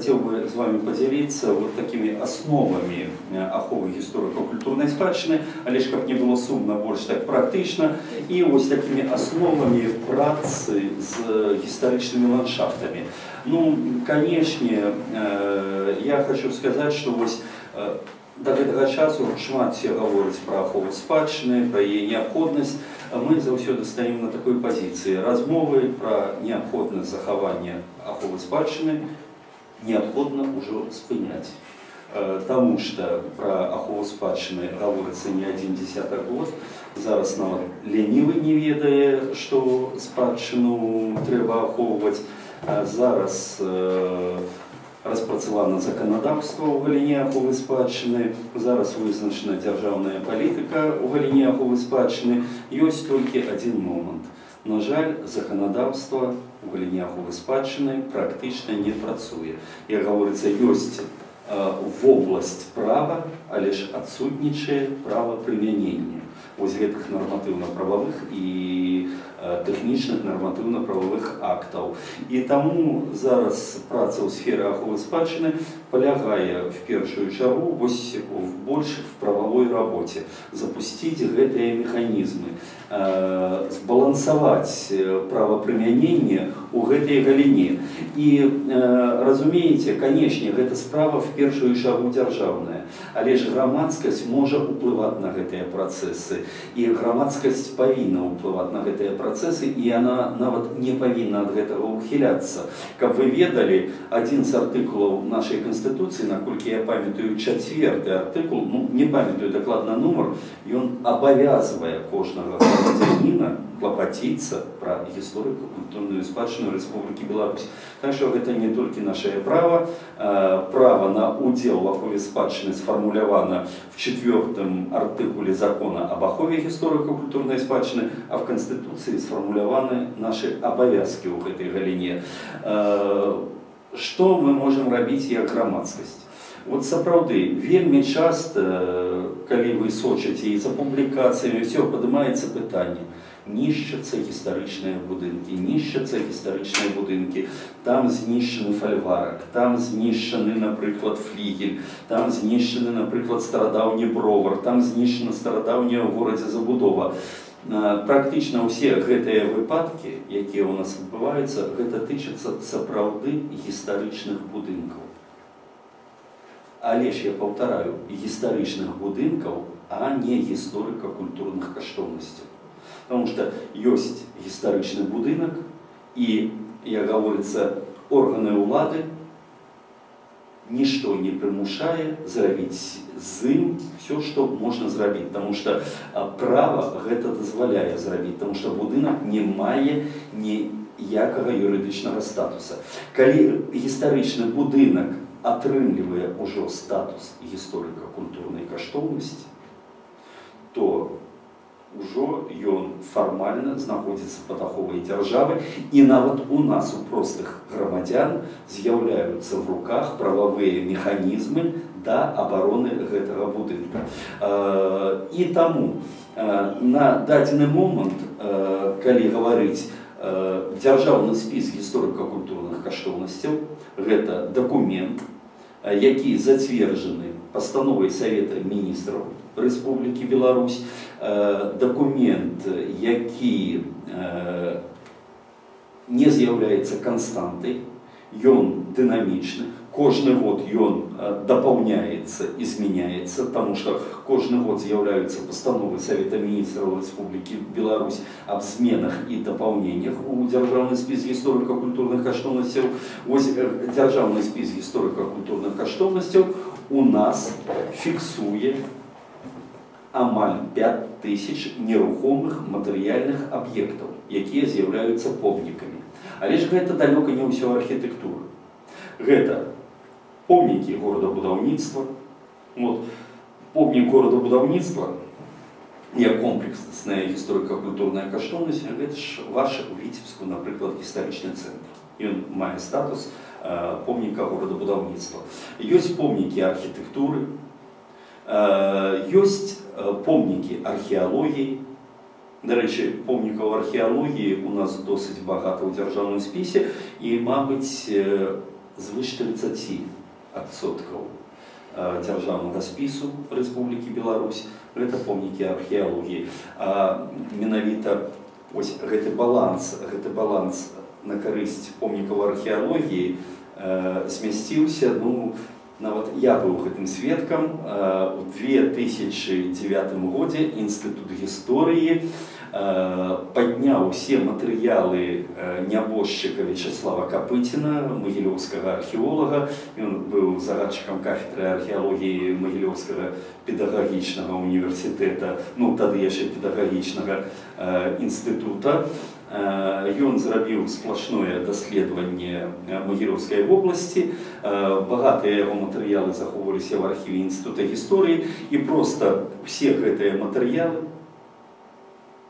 хотел бы с вами поделиться вот такими основами аховы историко-культурной спадщины, але ж как не было сумно, больше так практично, и вот такими основами працы с историческими ландшафтами. Ну, конечно, я хочу сказать, что вот до гэтага часу шмат все гаворыць пра ахову спадчыны пра яе неабходнасць мы заўсёды стаім на такой пазіцыі размовы пра неабходнасць захавання аховы спадчыны неабходна ўжо спыняць Таму што пра ахову спадчыны гаворыцца не адзін десятак год зараз нават лянівы не ведае што спадчыну трэба ахоўваць зараз э, распрацавана заканадаўства ў галіне аховы спадчыны зараз вызначана дзяржаўная палітыка ў галіне аховы спадчыны ёсць толькі адзін момант на жаль заканадаўства у галіне аховы спадчыны практычна не працуе як гаворыцца ёсць вобласць права але ж адсутнічае права прымянення вось гэтых нарматыўна-прававых і тэхнічных нарматыўна-прававых актаў. І таму зараз праца ў сферы аховы спадчыны палягае в першую чаргу вось больш в прававой работе запусціць гэтыя механізмы збалансаваць правапрымяненне у гэтай галіне. І разумееце, канешне, гэта справа в першую чаргу дзяржаўная, але ж грамадскасць можа ўплываць на гэтыя працэсы і грамадскасць павінна ўплываць на гэтыя працэсы працэсы і яна нават не павінна ад гэтага ўхіляцца каб вы ведалі адзін з артыкулаў нашай канстытуцыі наколькі я памятаю чацверты артыкул ну не памятаю дакладна нумар ён абавязвае кожнага грамадзяніна клапаціцца пра гісторыку культурную спадчыну Рэспублікі Беларусь так што гэта не толькі нашае права права на удзел в ахове спадчыны сфармулявана в четвертым артыкуле закона об ахове гісторыка-культурнай спадчыны а в канстытуцыі сфармуляваны наши абавязкі ў гэтай галіне што мы можем рабіць як грамадскасць вот сапраўды вельмі часта калі вы сочыце і за публікацыямі все падымаецца пытанне нішчацца гістарычныя будынкі нішчацца гістарычныя будынкі там знішчаны фальварак там знішчаны напрыклад флігель там знішчаны напрыклад старадаўні бровар там знішчана старадаўняя ў горадзе забудова практычна ўсе гэтыя выпадкі якія ў нас адбываюцца гэта тычацца сапраўды гістарычных будынкаў але ж я паўтараю гістарычных будынкаў а не гісторыка-культурных каштоўнасцяў потому что ёсць гістарычны будынак і як гаворыцца органы ўлады ничто не прымушае зрабіць з ім все что можна зрабіць потому что права гэта дазваляе зрабіць потому что будынак не мае ніякага юрыдычнага статуса калі гістарычны будынак атрымлівае ўжо статус гісторыка-культурнай каштоўнасці то ўжо ён фармальна знаходзіцца пад аховай дзяржавы і нават у нас у простых грамадзян з'яўляюцца в руках прававыя механізмы да абароны гэтага будынка і таму на дадзены момант калі гаварыць дзяржаўны спіс гісторыка-культурных каштоўнасцяў гэта дакумент які зацверджаны пастановай савета міністраў Рэспублікі Беларусь дакумент, які не з'яўляецца канстантай, ён дынамічны. Кожны год ён дапаўняецца і змяняецца, таму што кожны год з'яўляюцца пастановы Савета міністраў Рэспублікі Беларусь аб зменах і дапаўненнях у дзяржаўны спіс гісторыка-культурных каштоўнасцяў. Вось дзяржаўны спіс гісторыка-культурных каштоўнасцяў у нас фіксуе амаль 5 тысяч нерухомых матэрыяльных аб'ектаў, якія з'яўляюцца помнікамі. Але ж гэта далёка не ўсё архітэктура. Гэта помнікі горадабудаўніцтва, вот, помнік горадабудаўніцтва, як комплексная гісторыка-культурная каштоўнасць, гэта ж ваша у віцебску, напрыклад, гістарычны цэнтр. Ён мае статус э, помніка горадабудаўніцтва. Ёсць помнікі архітэктуры, ёсць помнікі археалогіі. Дарэчы, помнікаў археалогіі у нас досыць багата ў дзяржаўным спісе і, мабыць, звыш 30 адсоткаў дзяржаўнага спісу Рэспублікі Беларусь гэта помнікі археалогіі менавіта ось гэты баланс гэты баланс на карысць помнікаў археалогіі змясціўся ну нават я быў гэтым сведкам у 2009 годзе інстытут гісторыі падняў усе матэрыялы нябожчыка вячеслава капыціна магілёўскага археолага ён быў загадчыкам кафедры археалогіі магілёўскага педагагічнага універсітэта ну тады яшчэ педагагічнага інстытута Ён зрабіў сплошное даследаванне магілёўскай вобласці. Багатыя яго матэрыялы захоўваліся ў архіве інстытута гісторыі і проста все гэтыя матэрыялы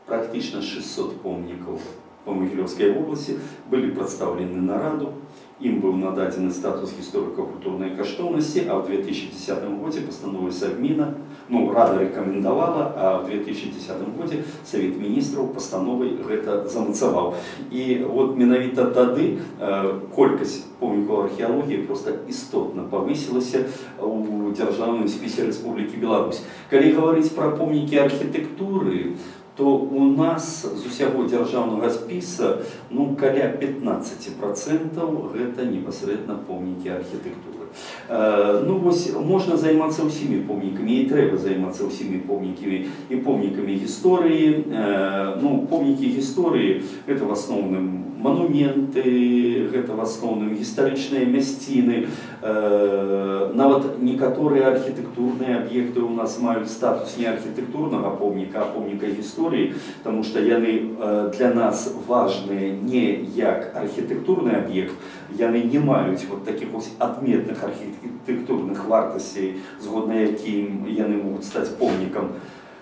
практычна 600 помнікаў па магілёўскай вобласці былі прадстаўлены на раду им был нададзены статус гісторыка-культурнай каштоўнасці, а ў 2010 годзе пастановай Совміна, ну, рада рэкамендавала, а ў 2010 годзе Савет міністраў пастановай гэта замацаваў. І вот менавіта тады э, колькасць помнікаў археалогіі проста істотна павысілася ў дзяржаўным спісе Рэспублікі Беларусь. Калі гаварыць пра помнікі архітэктуры, то у нас з усяго дзяржаўнага спіса ну каля 15% гэта непасрэдна помнікі архітэктуры. Э, ну вось можна займацца ўсімі помнікамі і трэба займацца ўсімі помнікамі і помнікамі гісторыі. Э, ну помнікі гісторыі это в асноўным манументы, гэта в асноўным гістарычныя мясціны. Э, нават некаторыя архітэктурныя аб'екты у нас маюць статус не архітэктурнага помніка, а помніка гісторыі, таму што яны э, для нас важныя не як архітэктурны аб'ект, яны не маюць вот таких вось адметных архітэктурных вартасцей, згодна якім яны могуць стаць помнікам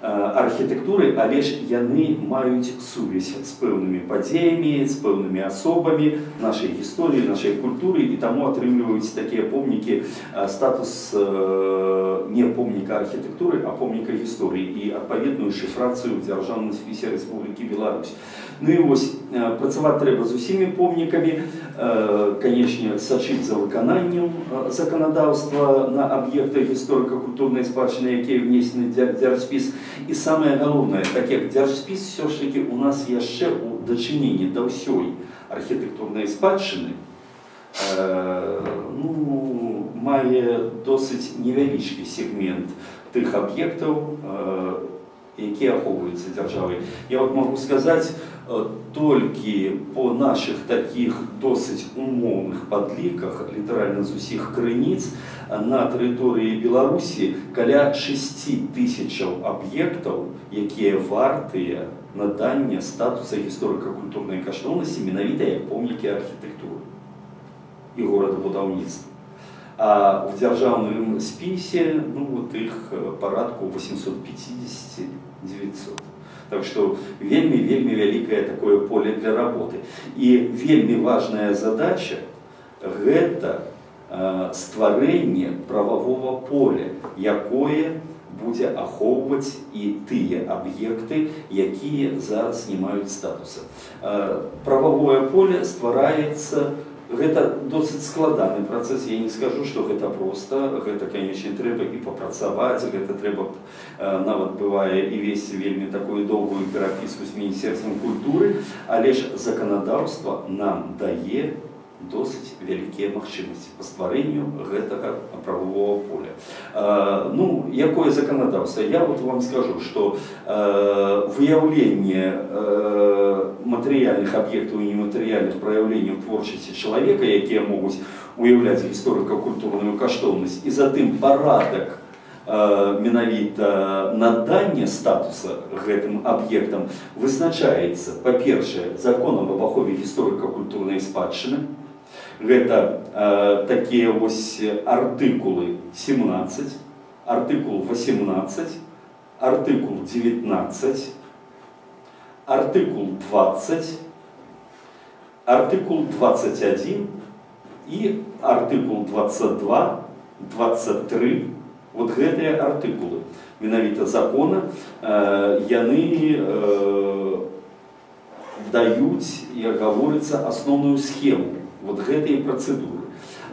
архітэктуры, але ж яны маюць сувязь з пэўнымі падзеямі, з пэўнымі асобамі нашай гісторыі, нашай культуры і таму атрымліваюць такія помнікі статус не помніка архітэктуры, а помніка гісторыі і адпаведную шыфрацыю ў дзяржаўным спісе Рэспублікі Беларусь. Ну і вось працаваць трэба з усімі помнікамі, канешне, сачыць за выкананнем заканадаўства на аб'ектах гісторыка-культурнай спадчыны, якія внесены дзярспіс, І самае галоўнае, так як дзяржспіс все ж таки у нас яшчэ у дачыненні да ўсёй архітэктурнай спадчыны э, ну, мае досыць невялічкі сегмент тых аб'ектаў, э, якія ахоўваюцца дзяржавай. Я вот могу сказаць, Э, толькі по наших таких досыць умоўных падліках літаральна з усіх крыніц на тэрыторыі беларусі каля 6 тысячаў аб'ектаў якія вартыя надання статуса гісторыка-культурнай каштоўнасці менавіта як помнікі архітэктуры і горадабудаўніцтва а в дзяржаўным спісе ну вот іх парадку 850 900 так что вельми вельми вялікае такое поле для работы і вельмі важная задача гэта э, стварэнне прававого поля якое будзе ахоўваць і тыя аб'екты якія зараз не маюць статуса э, прававое поле ствараецца у гэта досыць складаны працэс я не скажу что гэта просто гэта канечне трэба і папрацаваць гэта трэба нават бывае і весці вельмі такую доўгую перапіску з міністерствам культуры але ж заканадаўства нам дае досыць вялікія магчымасці па стварэнню гэтага правового поля. Э, ну якое заканадаўства я вот вам скажу, што э, выяўленне э, матэрыяльных аб'ектаў і нематэрыяльных праяўленняў творчасці чалавека, якія могуць уяўляць гісторыка-культурную каштоўнасць і затым парадак, менавіта надання статуса гэтым аб'ектам вызначаецца па-першае законам аб ахове гісторыка-культурнай спадчыны гэта э, такія вось артыкулы 17 артыкул 18 артыкул 19 артыкул 20 артыкул 21 і артыкул 22 23 вот гэтыя артыкулы менавіта закона э, яны э, даюць як гаворыцца асноўную схему вот гэтай працэдуры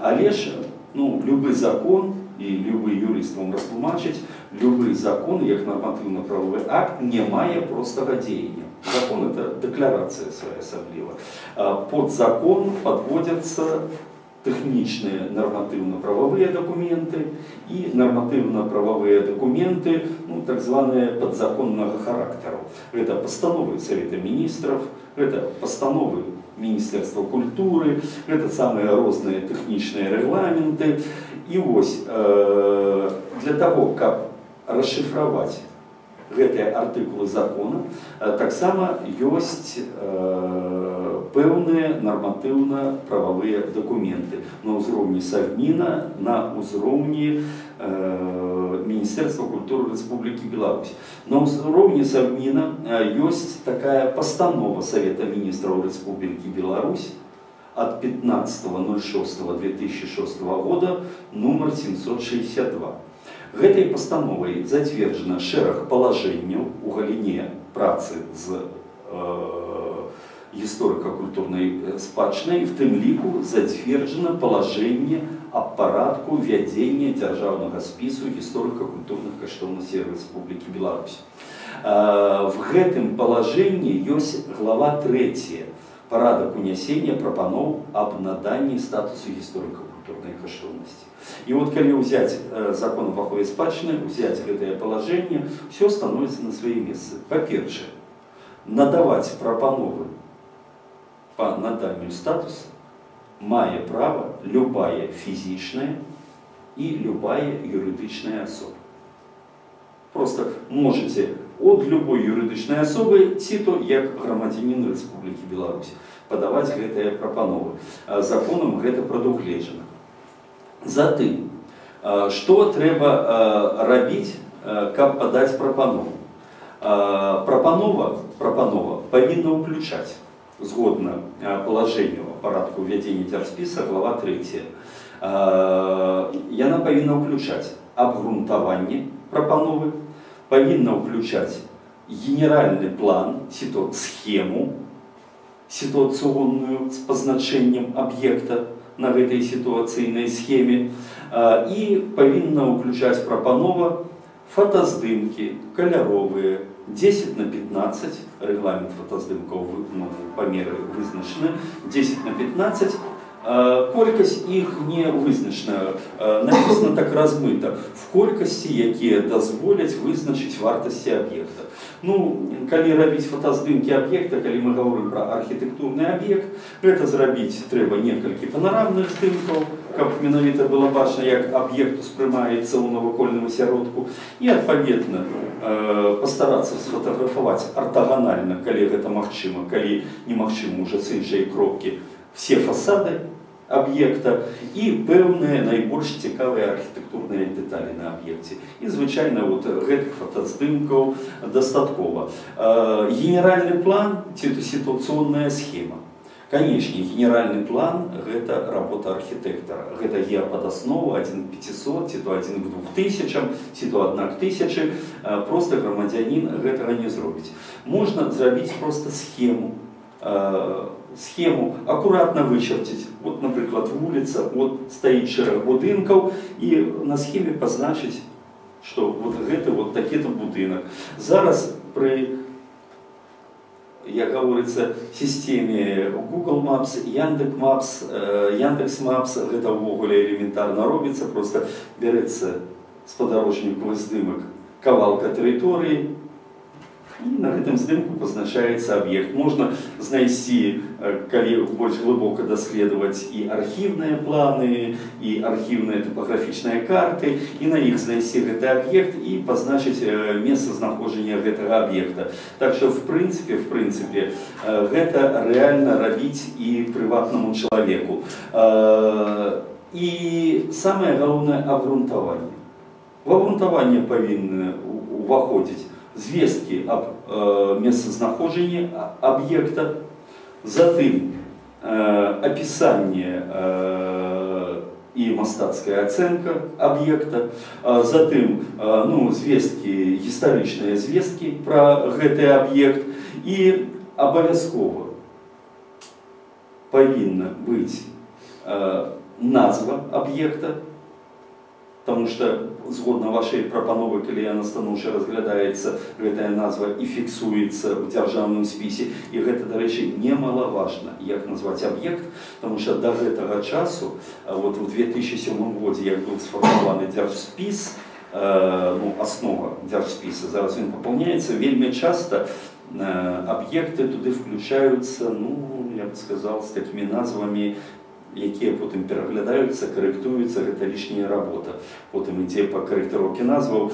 Але ж ну, любы закон і любы юрыст вам растлумачыць, любы закон, як нарматыўна-правовы акт не мае простага дзеяння. Закон это декларация своеасабліва. Под закон подводятся технічныя нарматыўна-прававыя дакументы і нарматыўна-прававыя дакументы ну, так званыя падзаконнага характару. Гэта пастановы Савета міністраў, гэта пастановы Міністэрства культуры, гэта самыя розныя тэхнічныя рэгламенты. І вось э, для того, каб расшифраваць гэтыя артыкулы закона, э, таксама ёсць э, пэўныя нарматыўна-прававыя дакументы на ўзроўні Савміна, на ўзроўні э, Міністэрства культуры Рэспублікі Беларусь. На ўзроўні Савміна ёсць такая пастанова Савета міністраў Рэспублікі Беларусь от 15.06.2006 года номер 762. Гэтай пастановай зацверджана шэраг палажэнняў у галіне працы з э, гісторыка-культурнай спадчынай в тым ліку зацверджана палажэнне аб парадку вядзення дзяржаўнага спісу гісторыка-культурных каштоўнасцей Рэспублікі Беларусь. Э, в гэтым палажэнні ёсць глава 3 парадак унясення прапаноў аб наданні статусу гісторыка-культурнай каштоўнасці. І вот калі ўзяць э, закон об ахове спадчыны, ўзяць гэтае палажэнне, все становіцца на свае месцы. Па-першае, надаваць прапановы по наданню статуса мае права любая фізічная і любая юрыдычная асоба. Просто можете от любой юрыдычнай асобы ці то як грамадзянін Рэспублікі Беларусь падаваць гэтыя прапановы. Законам гэта прадугледжана. Затым, што трэба рабіць, каб падаць прапанову. Прапанова, прапанова павінна ўключаць згодна палажэнню парадку ввядзення дзярспіса глава 3 яна павінна ўключаць абгрунтаванне прапановы павінна ўключаць генеральны план ці то схему сітуацыйную з пазначэннем аб'екта на гэтай сітуацыйнай схеме і павінна ўключаць прапанова фотаздымкі каляровыя 10 на 15 регламент фотоздымков ну, памеры вызначаны 10 на 15 колькасць іх не вызначана написано так размыта в колькасці якія дазволяць вызначыць вартасці аб'екта ну калі рабіць фотаздымкі аб'екта калі мы говорим про архітэктурны аб'ект гэта зрабіць трэба некалькі панарамных здымкаў каб менавіта было бачна як аб'ект успрымаецца ў навакольным асяродку і адпаведна э, пастарацца сфотаграфаваць артаганальна калі гэта магчыма калі немагчыма уже з іншай кропкі все фасады аб'екта і пэўныя найбольш цікавыя архітэктурныя дэталі на аб'екце і звычайна вот гэтых фотаздымкаў дастаткова э, генеральны план ці сітуацыйная схема Конечно, генеральный план – это работа архитектора. Это геоподаснова 1 к 500, ці то 1 к 2000, ці то 1 к 1000. Просто громадянин этого не зробить. Можно зробить просто схему. Схему аккуратно вычертить. Вот, например, улица, вот стоит шерах будинков, и на схеме позначить, что вот это вот такие-то будинок. Зараз при як говорится, системе Google Maps, Яндекс Maps, Яндекс Maps, гэта ўвогуле элементарна робіцца, просто бярэцца з падарожнікавых здымак кавалка тэрыторыі, і на гэтым здымку пазначаецца аб'ект. Можна знайсці, калі больш глыбока даследаваць і архіўныя планы, і архіўныя тапаграфічныя карты, і на іх знайсці гэты аб'ект і пазначыць месца знаходжання гэтага аб'екта. Так што в прынцыпе, в прынцыпе, гэта рэальна рабіць і прыватнаму чалавеку. І самае галоўнае абгрунтаванне. В абгрунтаванне павінны уваходзіць звесткі аб э, месцазнаходжанні аб'екта, затым э, апісанне э, і мастацкая ацэнка аб'екта, э, затым э, ну, звесткі, гістарычныя звесткі пра гэты аб'ект і абавязкова павінна быць э, назва объекта, Потому что згодна вашей прапановы калі яна станоўча разглядаецца гэтая назва і фіксуецца в дзяржаўным спісе і гэта дарэчы немалаважна як назваць аб'ект потому что до гэтага часу вот в 2007 годзе як быў сфармаваны дзяржспіс э, ну, основа дзяржспіса зараз ён папаўняецца вельмі часто э, аб'екты туды включаются ну я бы сказал с такими назвами якія потым пераглядаюцца карэктуюцца гэта лішняя работа потым ідзе па карэктароўкі назваў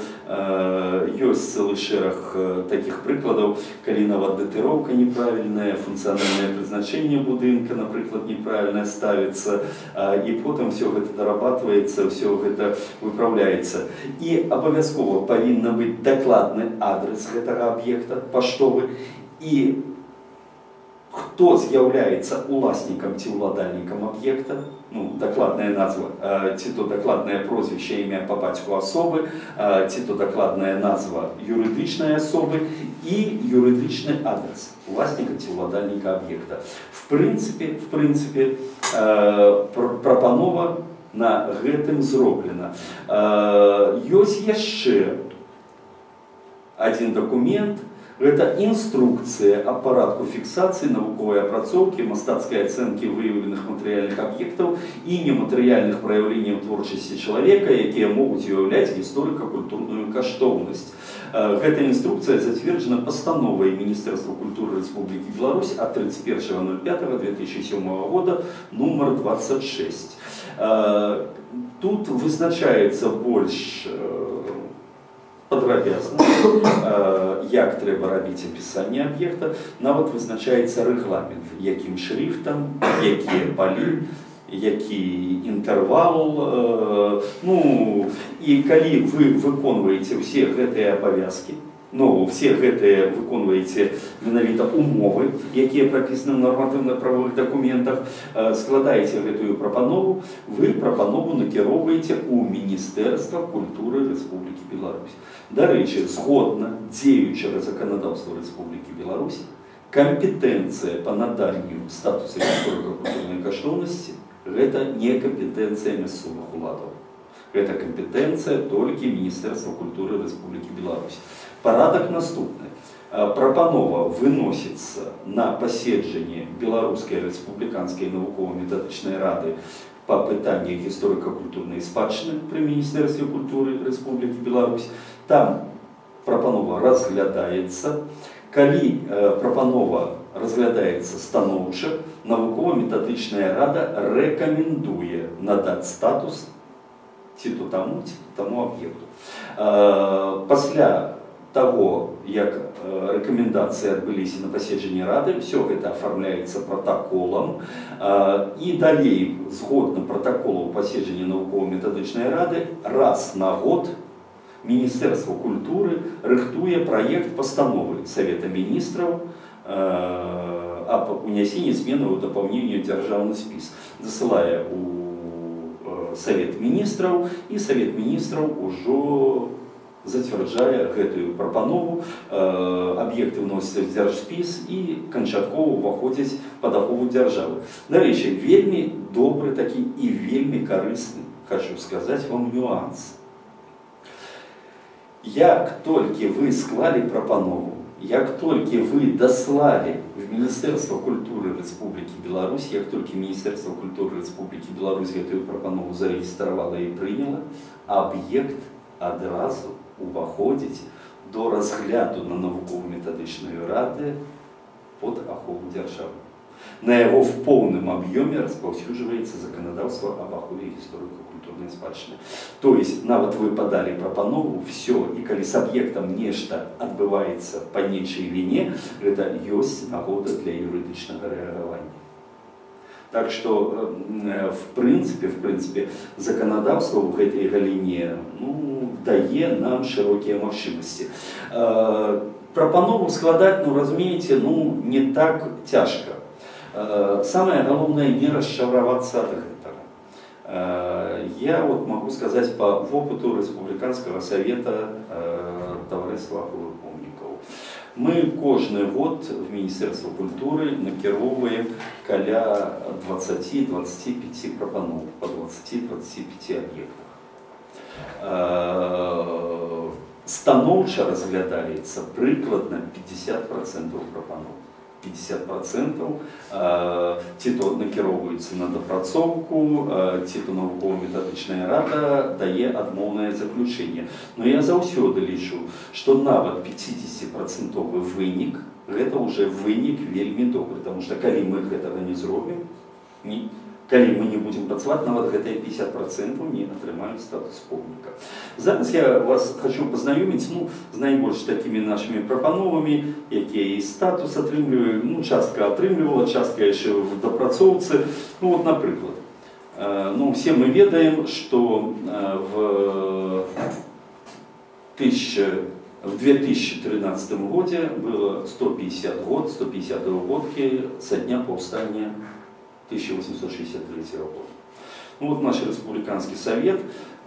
ёсць цэлы шэраг такіх прыкладаў калі нават датыроўка неправільная функцыянальнае прызначэнне будынка напрыклад неправільна ставіцца і потым все гэта дарабатваецца все гэта выпраўляецца і абавязкова павінна быць дакладны адрес гэтага аб'екта паштовы і хто з'яўляецца уласнікам ці ўладальнікам аб'екта ну, дакладная назва ці то дакладнае прозвішча імя па бацьку асобы ці то дакладная назва юрыдычнай асобы і юрыдычны адрес уласніка ці ўладальніка аб'екта в прынцыпе в прынцыпе прапанова на гэтым зроблена ёсць яшчэ один документ Гэта інструкцыя о парадку фіксацыі навуковай апрацоўкі, мастацкай ацэнкі выяўленых матэрыяльных аб'ектаў і нематэрыяльных праяўленняў творчасці чалавека, якія могуць уяўляць гісторыка-культурную каштоўнасць. Гэта інструкцыя зацверджана пастановай Міністэрства культуры Рэспублікі Беларусь ад 31.05.2007 года нумар 26. Тут вызначаецца больш падрабязна як трэба рабіць апісанне аб'екта нават вызначаецца рэгламент якім шрифтам якія палі які інтэрвал ну і калі вы выконваеце ўсе гэтыя абавязкі Ну все гэтыя выконваеце менавіта умовы, якія прапісаны ў нарматыўна-правовых дакументах, складаеце гэтую прапанову, вы прапанову накіроўваеце ў міністэрства культуры Рэспублікі Беларусь. Дарэчы, згодна дзеючага заканадаўства Рэспублікі Беларусь, кампетэнцыя па наданню статуса гісторыка-культурнай каштоўнасці гэта не кампетэнцыя мясцовых уладаў. Гэта кампетэнцыя толькі міністэрства культуры Рэспублікі Беларусь. Парадак наступны. Прапанова выносіцца на паседжанне беларускай рэспубліканскай навукова-метадычнай рады па пытаннях гісторыка-культурнай спадчыны пры міністэрстве культуры Рэспублікі Беларусь. Там прапанова разглядаецца. Калі прапанова разглядаецца станоўча, навукова-метадычная рада рэкамендуе надаць статус ці то таму ці таму аб'екту. Пасля того, як рэкамендацыі адбыліся на паседжанні рады, все гэта афармляецца пратаколам і далей згодна пратаколаў паседжання навукова-метадычнай рады раз на год Міністэрства культуры рыхтуе праект пастановы Савета міністраў аб унясенні зменаў у дапаўненню дзяржаўны спіс. Засылае у Савет міністраў і Савет міністраў ужо зацвярджае гэтую прапанову аб'екты ўносяцца в дзяржспіс і канчаткова ўваходзяць пад ахову дзяржавы. Дарэчы, вельмі добры такі і вельмі карысны, хочу сказаць вам нюанс. Як толькі вы склалі прапанову, як толькі вы даслалі в Міністэрства культуры Рэспублікі Беларусь, як толькі Міністэрства культуры Рэспублікі Беларусь гэтую прапанову зарэгістравала і прыняла, аб'ект адразу уваходзіць до разгляду на навукова-метадычную рады под ахову дзяржавы. На яго в поўным аб'ёме распаўсюджваецца заканадаўства аб ахове гісторыка-культурнай спадчыны. То есть нават вы падалі прапанову все і калі с аб'ектам нешта адбываецца па нечай віне, гэта ёсць нагода для юрыдычнага рэагавання. Так что в прынцыпе в прынцыпе заканадаўства ў гэтай галіне ну, дае нам шырокія магчымасці. Прапанову складаць, ну разумееце, ну не так цяжка. Самае галоўнае не расчаравацца ад гэтага. Я вот могу сказаць па вопыту рэспубліканскага савета таварыства аховых помнікаў. Мы кожны год в Міністерство культуры накіроўваем каля 20-25 прапаноў по 20-25 аб'ектах. Станоўча разглядаецца прыкладна 50% прапаноў. 50% ці то накіроўваюцца на дапрацоўку, ці то навукова-метадычная рада дае адмоўнае заключэнне. Но я заўсёды лічу, што нават 50% вынік гэта ўжо вынік вельмі добры, потому што калі мы гэтага не зробім, не, калі мы не будзем працаваць нават гэтыя 50% не атрымаюць статус помніка зараз я вас хочу пазнаёміць ну з найбольш такімі нашымі прапановамі якія і статус атрымліваю ну частка атрымлівала частка яшчэ в дапрацоўцы ну вот напрыклад ну все мы ведаем что в 1000 в 2013 году было 150 год 150 годки со дня повстания 1863 год. Ну вот наш республиканский совет,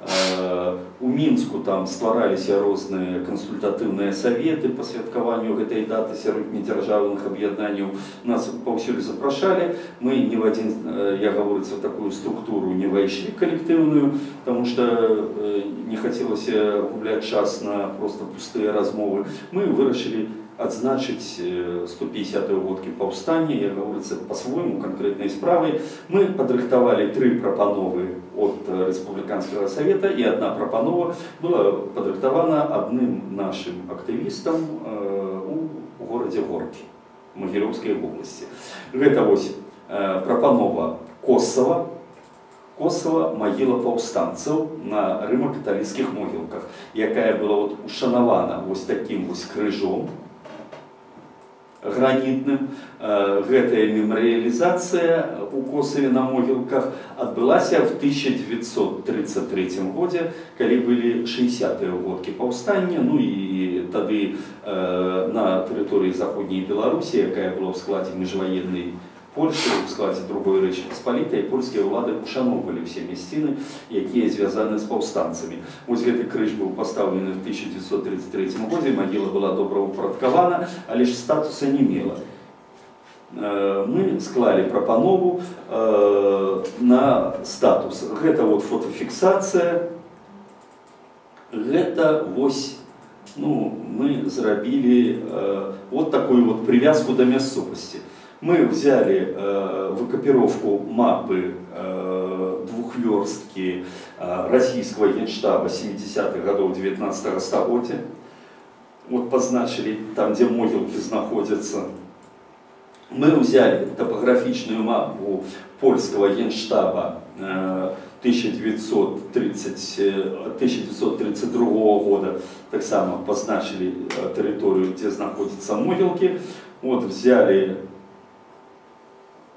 э, у Мінску там ствараліся розныя кансультатыўныя саветы па святкаванню гэтай даты сярод недзяржаўных аб'яднанняў нас паўсюль запрашалі мы не в адзін э, я гаворыцца такую структуру не ўвайшлі калектыўную потому что э, не хацелася губляць час на просто пустыя размовы мы вырашылі отзначить 150 годки повстания, я говорится по-своему, конкретной справой. Мы подрыхтовали три пропановы от Республиканского совета, и одна пропанова была подрыхтована одним нашим активистом у городе Горки, Могилевской области. Это вот пропанова Косова, Косова могила паўстанцаў на рыма-каталіцкіх могілках, якая была вот ушанавана вот таким вот крыжом, гранітным гэтая мемарыялізацыя у косаве на могілках адбылася в 1933 годзе калі былі 60 годкі паўстання ну і тады на тэрыторыі заходняй беларусі якая была ў складзе міжваеннай Польши у складзе другой рэчы паспалітай польскія ўлады ушаноўвалі ўсе мясціны, якія звязаны з паўстанцамі. Вось гэты крыж быў пастаўлены в 1933 годзе, магіла была добраўпарадкавана, але ж статуса не мела. Мы склалі прапанову на статус. Гэта вот фотофіксацыя, гэта вось ну, мы зрабілі вот такую вот привязку да мясцовасці. Мы взяли э, выкопировку мапы э, двухверстки э, российского генштаба 70-х годов 19 столетия. Вот позначили там, где могилки находятся. Мы взяли топографичную мапу польского генштаба э, 1930, 1932 э, года. Так само позначили э, территорию, где находятся могилки. Вот взяли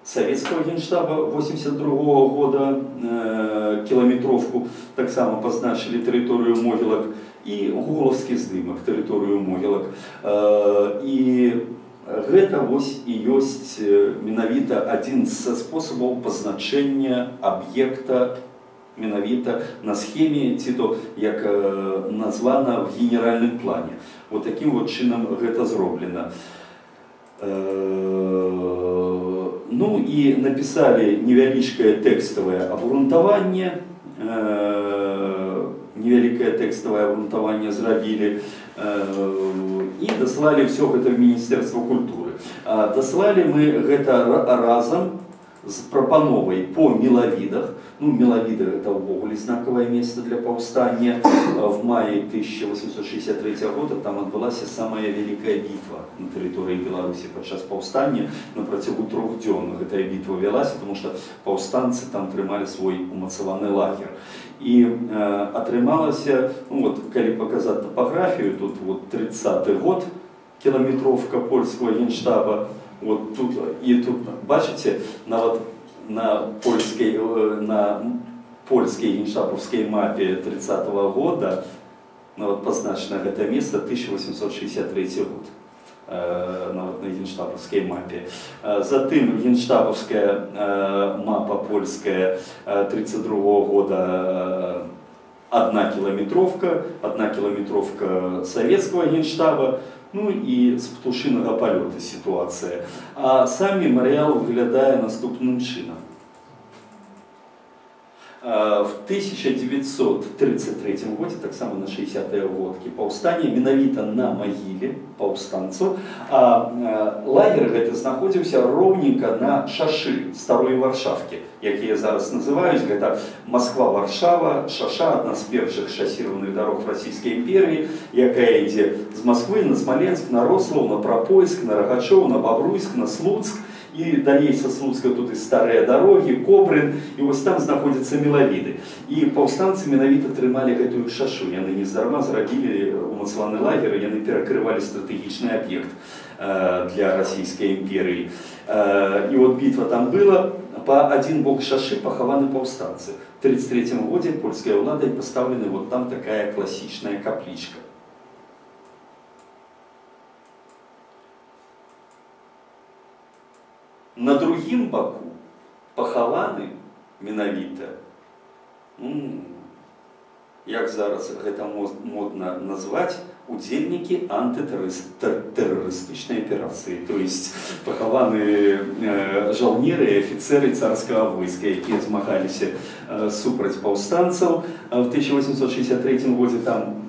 советского генштаба 82 -го года э, километровку так само позначили территорию могилок и Головский здымок территорию могилок э, и гэта вось і ёсць менавіта адзін са спосабаў пазначэння аб'екта менавіта на схеме ці то як э, названа в генеральным плане вот таким вот чынам гэта зроблена э, ну і написали невялічкае тэкставае абгрунтаванне, э, невялікае тэкставае абгрунтаванне зрабілі э, і даслалі все гэта в міністэрства культуры. Даслалі мы гэта разам з прапановай по мелавідах. Ну, Мелавіда это ўвогуле знакавае место для паўстання. В мае 1863 года там адбылася самая вялікая бітва на тэрыторыі Беларусі падчас паўстання на працягу трох дзён гэтая бітва вялася, потому што паўстанцы там трымалі свой умацаваны лагер. І э, атрымалася ну, вот, калі паказаць топаграфію тут вот 30 год кіламетровка польского генштаба вот тут і тут бачыце нават на польскай на польскай генштабаўскай мапе 30 -го года нават пазначана гэта место 1863 год нават на генштабаўскай мапе затым генштабаўская мапа польская 32 -го года одна километровка, одна километровка советского генштаба, Ну і з птушиного польоту ситуація. А сам меморіал виглядає наступним чином. В 1933 году, так само на 60-е годки, паўстання менавіта на магіле паўстанцаў, а лагер гэты знаходзіўся роўненька на шашы старой варшавкі, якія зараз называюць гэта Москва-Варшава, шаша адна з першых шасіраваных дарог расійскай імперіі, якая ідзе з Москвы на Смоленск, на Рослаў, на Прапойск, на Рагачоў, на Бабруйск, на Слуцк, і далей са слуцка туды старыя дарогі кобрын і вось там знаходзяцца мелавіды і паўстанцы менавіта трымалі гэтую шашу яны нездарма зрабілі умацаваны лагеры яны перакрывалі стратэгічны аб'ект для расійскай імперыі і вот бітва там была па адзін бок шашы пахаваны паўстанцы 33 годзе польская ўлада пастаўлены вот там такая класічная каплічка На другім баку пахаваны менавіта ну, як зараз гэта модна назваць удзельнікі антытэрарыстычнай аперацыі то есть пахаваны э, жаўнеры і афіцеры царскага войска якія змагаліся э, супраць паўстанцаў в 1863 годзе там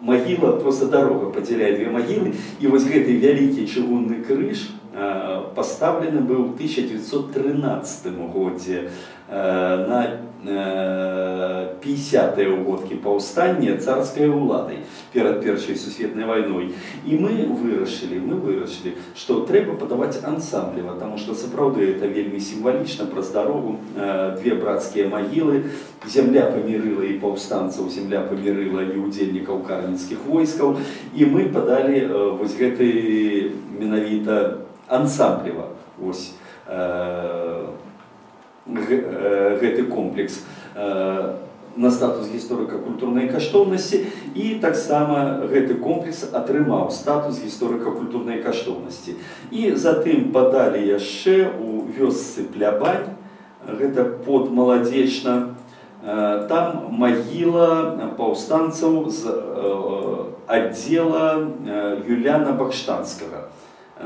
магіла просто дорога падзяляе две магілы і вось гэты вялікі чыгунны крыж у поставлены был в 1913 годзе на 50-е угодкі паўстання царскай уладай перад першай сусветнай вайной і мы вырашылі мы вырашылі што трэба падаваць ансамблева таму што сапраўды это вельмі сімвалічна праз дарогу две брацкія магілы зямля памірыла і паўстанцаў зямля памірыла і удзельнікаў карніцкіх войскаў і мы падалі вось гэты менавіта ансамблева ось э, гэты комплекс э, на статус гісторыка-культурнай каштоўнасці і таксама гэты комплекс атрымаў статус гісторыка-культурнай каштоўнасці і затым падалі яшчэ у вёсцы плябань гэта под маладзечна там магіла паўстанцаў з аддзела юляна бакштанскага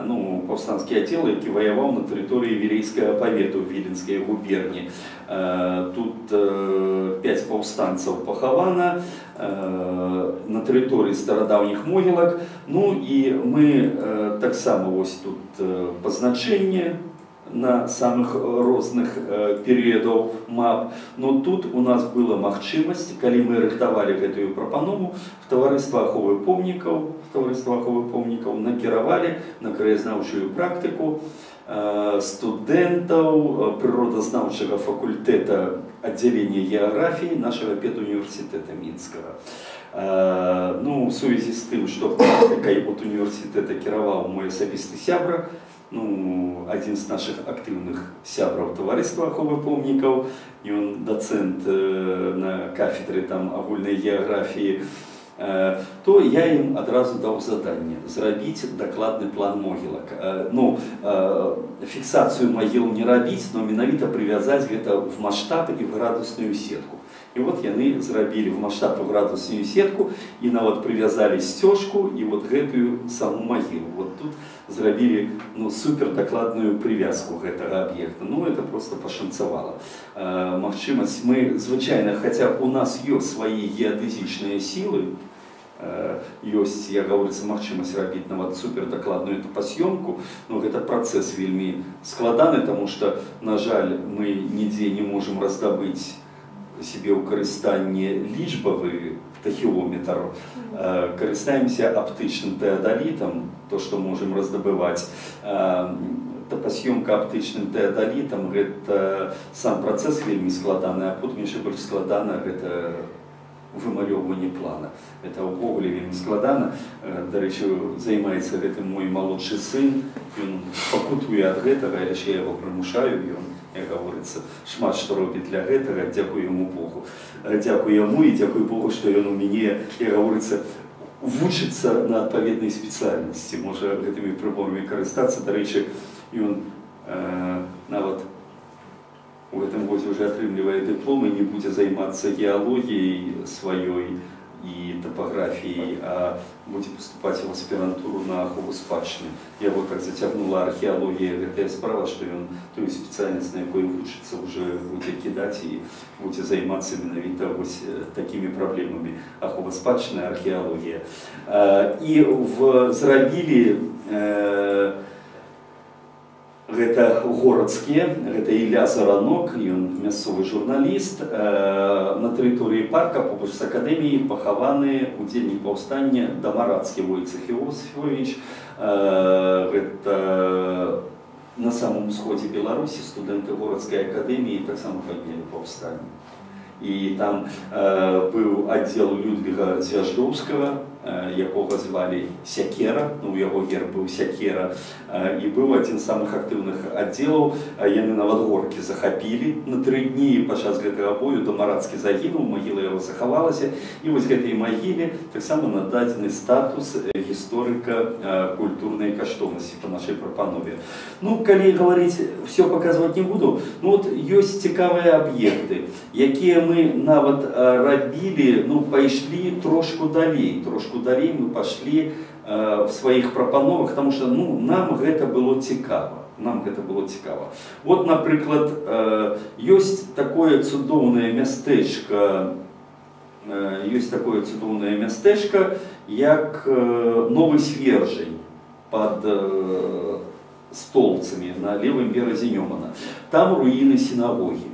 ну, паўстанскі аддзел, які ваяваў на тэрыторыі вілейскага павету віленскай губерні. Тут пяць паўстанцаў пахавана на тэрыторыі старадаўніх могілак. Ну і мы таксама вось тут пазначэнне на самых розных перыядаў мап. Но тут у нас была магчымасць, калі мы рыхтавалі гэтую прапанову в таварыства аховы помнікаў, таварыства аховы помнікаў накіравалі на краязнаўчую практыку студэнтаў прыродазнаўчага факультэта аддзялення геаграфіі нашага педуніверсітэта мінскага. Ну, у сувязі з тым, што практыкай от універсітэта кіраваў мой асабісты сябра, ну, адзін з нашых актыўных сябраў таварыства аховы помнікаў, ён дацэнт на кафедры там агульнай геаграфіі, то я ім адразу даў заданне зрабіць дакладны план могілак ну фіксацыю магіл не рабіць но менавіта прывязаць гэта в маштаб і в градусную сетку і вот яны зрабілі в маштаб у градусную сетку і нават прывязалі сцёжку і вот гэтую саму магілу вот тут зрабілі ну супер дакладную прывязку гэтага аб'екта ну это просто пашанцавала магчымасць мы звычайна хаця у нас ёсць свае геадэзічныя сілы ёсць я гаворыцца магчымасць рабіць нават супер дакладную эту пас'ёмку но гэта працэс вельмі складаны тому что на жаль мы нідзе не можемм раздабыць себе ў карыстанне лічбавы тахіометр карыстаемся аптычным тэадалітам то что можемм раздабываць пас'ёмка аптычным тэадалітам гэта сам працэс вельмі складаны а потым яшчэ больш складана гэта вымалёўванне плана это ўвогуле вельмі складана дарэчы займаецца гэтым мой малодшы сын ён пакутуе ад гэтага яшчэ яго прымушаю ён як гаворыцца шмат што робіць для гэтага дзякую яму богу дзякую яму і дзякую богу што ён у мяне як гаворыцца вучыцца на адпаведнай спецыяльнасці можа гэтымі прыборамі карыстацца дарэчы ён э, нават у гэтым годзе уже атрымлівае дыпломы не будзе займацца геалогіяй сваёй і топаграфіяй, а будзе паступаць у аспірантуру на ахову спадчыны. Яго так зацягнула археалогія гэтая справа, што ён тую спецыяльнасць, на якой вучыцца уже будзе кідаць і будзе займацца менавіта вось такімі праблемамі ахова спадчыны археалогія. І в зрабілі э, гэта горадскія гэта Ілля заранок ён мясцовы журналіст э, на тэрыторыі парка побач з акадэміяй пахаваны удзельнік паўстання дамарацкі войцах Іосифович э, гэта на самом усходзе беларусі студэнты горадскай акадэміі таксама паднялі паўстанне і там э, быў аддзел людвіга звяждоўскага Э, якога звалі сякера ну у яго гер быў сякера і быў адзін з самых актыўных аддзелаў яны нават горкі захапілі на тры дні падчас гэтага бою дамарацкі загінуў магіла яго захавалася і вось гэтай магіле таксама нададзены статус гісторыка культурнай каштоўнасці по нашай прапанове ну калі гаварыць все паказваць не буду ну вот ёсць цікавыя аб'екты якія мы нават рабілі ну пайшлі трошку далей трошку трошку далей мы пошли э, в сваіх прапановах потому что ну нам гэта было цікава нам гэта было цікава вот напрыклад э, ёсць такое цудоўнае мястэчка э, ёсць такое цудоўнае мястэчка як э, новы свержень под э, столбцамі на левым беразе Нёмана там руіны сінагогі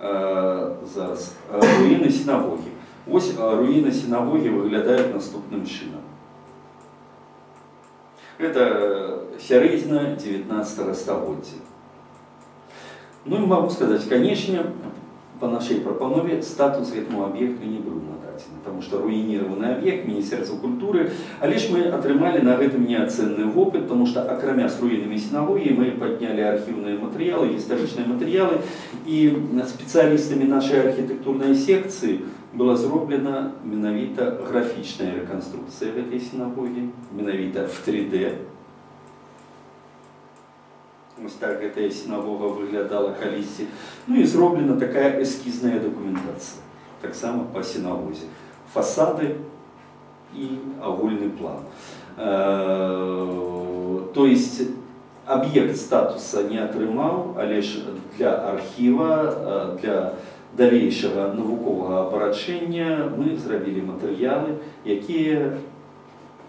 э, зараз э, руіны сінагогі Ось руіны сінагогі выглядаюць наступным чынам. Это сярэдзіна 19 стагоддзя. Ну і могу сказаць, канечне, по нашай прапанове статус гэтаму аб'екту не быў нададзены, потому што руініраваны аб'ект міністэрства культуры, але ж мы атрымалі на гэтым неацэнны вопыт, потому што акрамя з руінамі сінагогі мы паднялі архіўныя матэрыялы, гістарычныя матэрыялы і спецыялістамі нашай архітэктурнай секцыі была зроблена менавіта графічная рэканструкцыя гэтай сінагогі, менавіта в 3D. Вось так гэтая сінагога выглядала калісьці. Ну і зроблена такая эскізная дакументацыя, таксама па сінагозе. Фасады і агульны план. Э, то есть аб'ект статуса не атрымаў, але ж для архіва, для далейшага навуковага апарачэння мы зрабілі матэрыялы, якія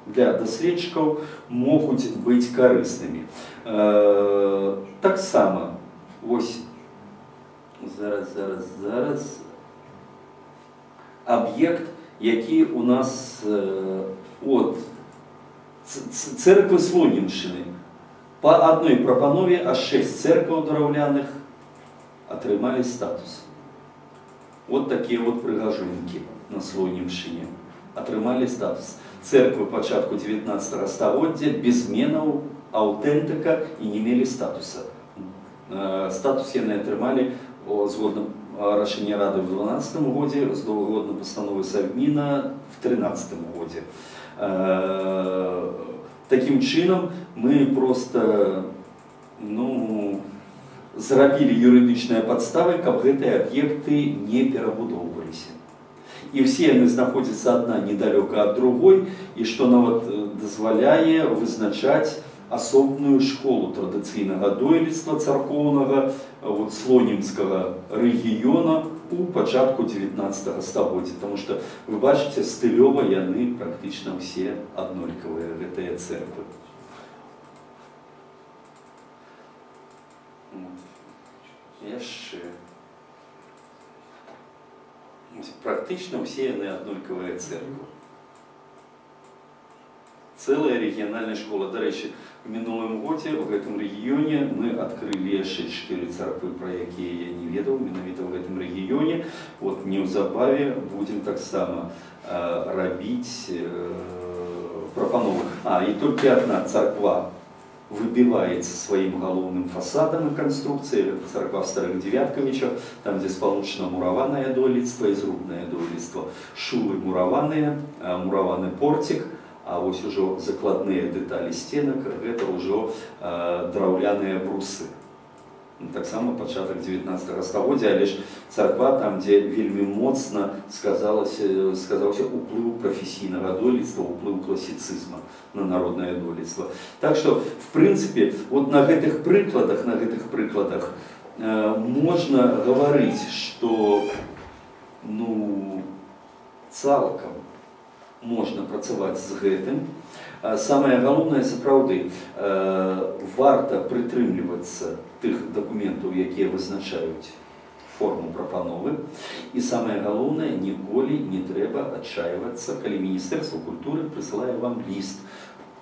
для даследчыкаў могуць быць карыснымі. Э, таксама вось зараз зараз зараз аб'ект, які у нас э, от церквы слонімшыны па адной прапанове аж шэсць церкваў драўляных атрымалі статус вот такие вот прыгажунькі на слонімшыне атрымалі статус церквы пачатку 19 стагоддзя без зменаў аўтэнтыка і не мелі статуса э, статус яны атрымалі згодна рашэння рады в 12 годзе з доўгагодна пастановы савміна в 13 годзе э, таким чынам мы просто ну зрабілі юрыдычныя падставы, каб гэтыя аб'екты не перабудоўваліся. І все яны знаходзяцца адна недалёка ад другой і што нават дазваляе вызначаць асобную школу традыцыйнага дойлідства царкоўнага вот, слонімскага рэгіёна у пачатку 19 стагоддзя, Таму што вы бачыце стылёва яны практычна ўсе аднолькавыя гэтыя церквы. яшчэ практычна ўсе яны аднолькавыя церквы целая рэгіянальная школа дарэчы в мінулым годзе у гэтым рэгіёне мы адкрылі яшчэ чатыры царквы пра якія я не ведаў менавіта ў гэтым рэгіёне вот неўзабаве будзем таксама рабіць э, прапанову а і толькі одна царква выбивается своим головным фасадом и конструкцией, это церква старых Девятковича, там, где сполучено мураванное дойлідство и зрубное дойлідство, шулы мураванные, мураваны портик, а вот уже закладные детали стенок, это уже э, драўляныя брусы. таксама пачатак 19 стагоддзя але ж царква там дзе вельмі моцна сказалася сказаўся уплыў прафесійнага дойлідства уплыў класіцызма на народнае дойлідства так что в прынцыпе вот на гэтых прыкладах на гэтых прыкладах э, можна гаварыць что ну цалкам можна працаваць з гэтым Самае галоўнае сапраўды варта прытрымлівацца тых дакументаў якія вызначаюць форму прапановы і самае галоўнае ніколі не трэба адчайвацца калі міністэрства культуры прысылае вам ліст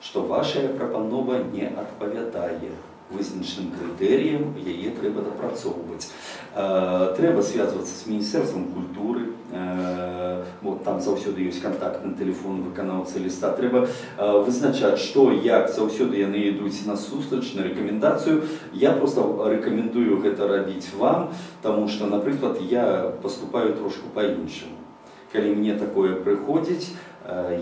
што вашая прапанова не адпавядае вызначаным крытэрыям яе трэба дапрацоўваць трэба связывацца з міністэрствам культуры вот там заўсёды ёсць контактны телефон выканаўцы ліста трэба вызначаць што як заўсёды яны ідуць на сустрач на рэкамендацыю я просто рэкамендую гэта рабіць вам тому что напрыклад я поступаю трошку по-іншаму калі мне такое прыходзіць